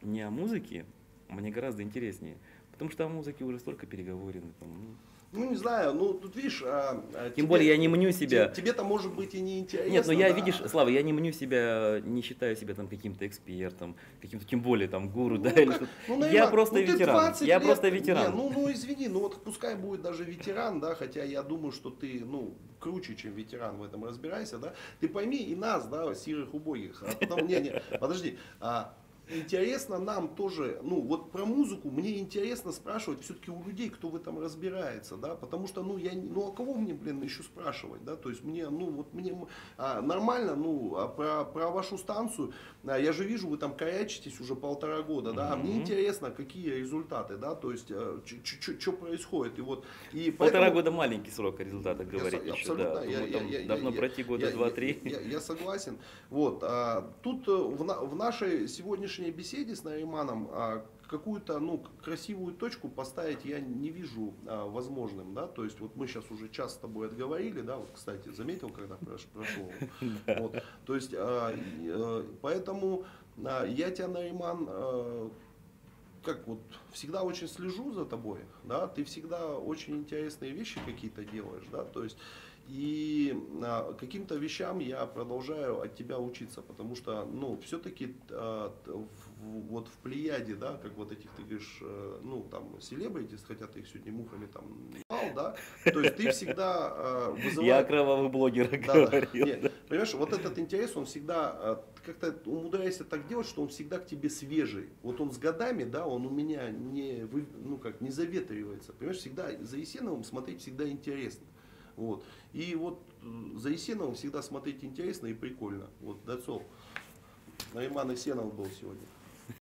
не о музыке, мне гораздо интереснее. Потому что о музыке уже столько переговорено. Там, ну,
Ну, не знаю, ну, тут видишь... А,
Тем тебе, более я не мню себя...
Тебе-то может быть и не интересно.
Нет, но я, да. видишь, Слава, я не мню себя, не считаю себя там каким-то экспертом, каким-то, тем более там гуру, ну, да, или что-то. Ну, я просто ну, ветеран, я лет, просто ветеран.
Не, ну, ну, извини, ну вот пускай будет даже ветеран, да, хотя я думаю, что ты, ну, круче, чем ветеран в этом разбирайся, да. Ты пойми и нас, да, сирых убогих. А потом, не, не, подожди, а, интересно нам тоже, ну вот про музыку мне интересно спрашивать все-таки у людей, кто в этом разбирается, да, потому что, ну я, ну а кого мне, блин, еще спрашивать, да, то есть мне, ну вот мне а, нормально, ну а про, про вашу станцию, а, я же вижу, вы там корячитесь уже полтора года, да, mm-hmm. а мне интересно, какие результаты, да, то есть а, что происходит, и вот, и
полтора поэтому... года маленький срок результата говорить я, еще, да, я, я, я, давно
я,
пройти года два-три.
Я, я, я согласен, вот, а, тут э, в, на, в нашей сегодняшней сегодняшней беседе с Нариманом а, какую-то ну, красивую точку поставить я не вижу а, возможным. Да? То есть вот мы сейчас уже час с тобой отговорили, да, вот, кстати, заметил, когда прошел. [laughs] Вот. То есть, а, а, поэтому а, я тебя, Нариман, а, как вот всегда очень слежу за тобой, да, ты всегда очень интересные вещи какие-то делаешь, да, то есть и а, каким-то вещам я продолжаю от тебя учиться, потому что, ну, все-таки а, вот в плеяде, да, как вот этих, ты говоришь, э, ну, там, селебритис, хотя ты их сегодня мухами там назвал, да, то есть ты всегда э, вызываешь...
Я кровавый блогер да, говорил.
Да. Нет, понимаешь, вот этот интерес, он всегда, как-то умудряешься так делать, что он всегда к тебе свежий. Вот он с годами, да, он у меня не, ну, как, не заветривается. Понимаешь, всегда за Есеновым смотреть всегда интересно. Вот. И вот э, за Есеновым всегда смотреть интересно и прикольно. Вот, all. Нариман Есенов был сегодня.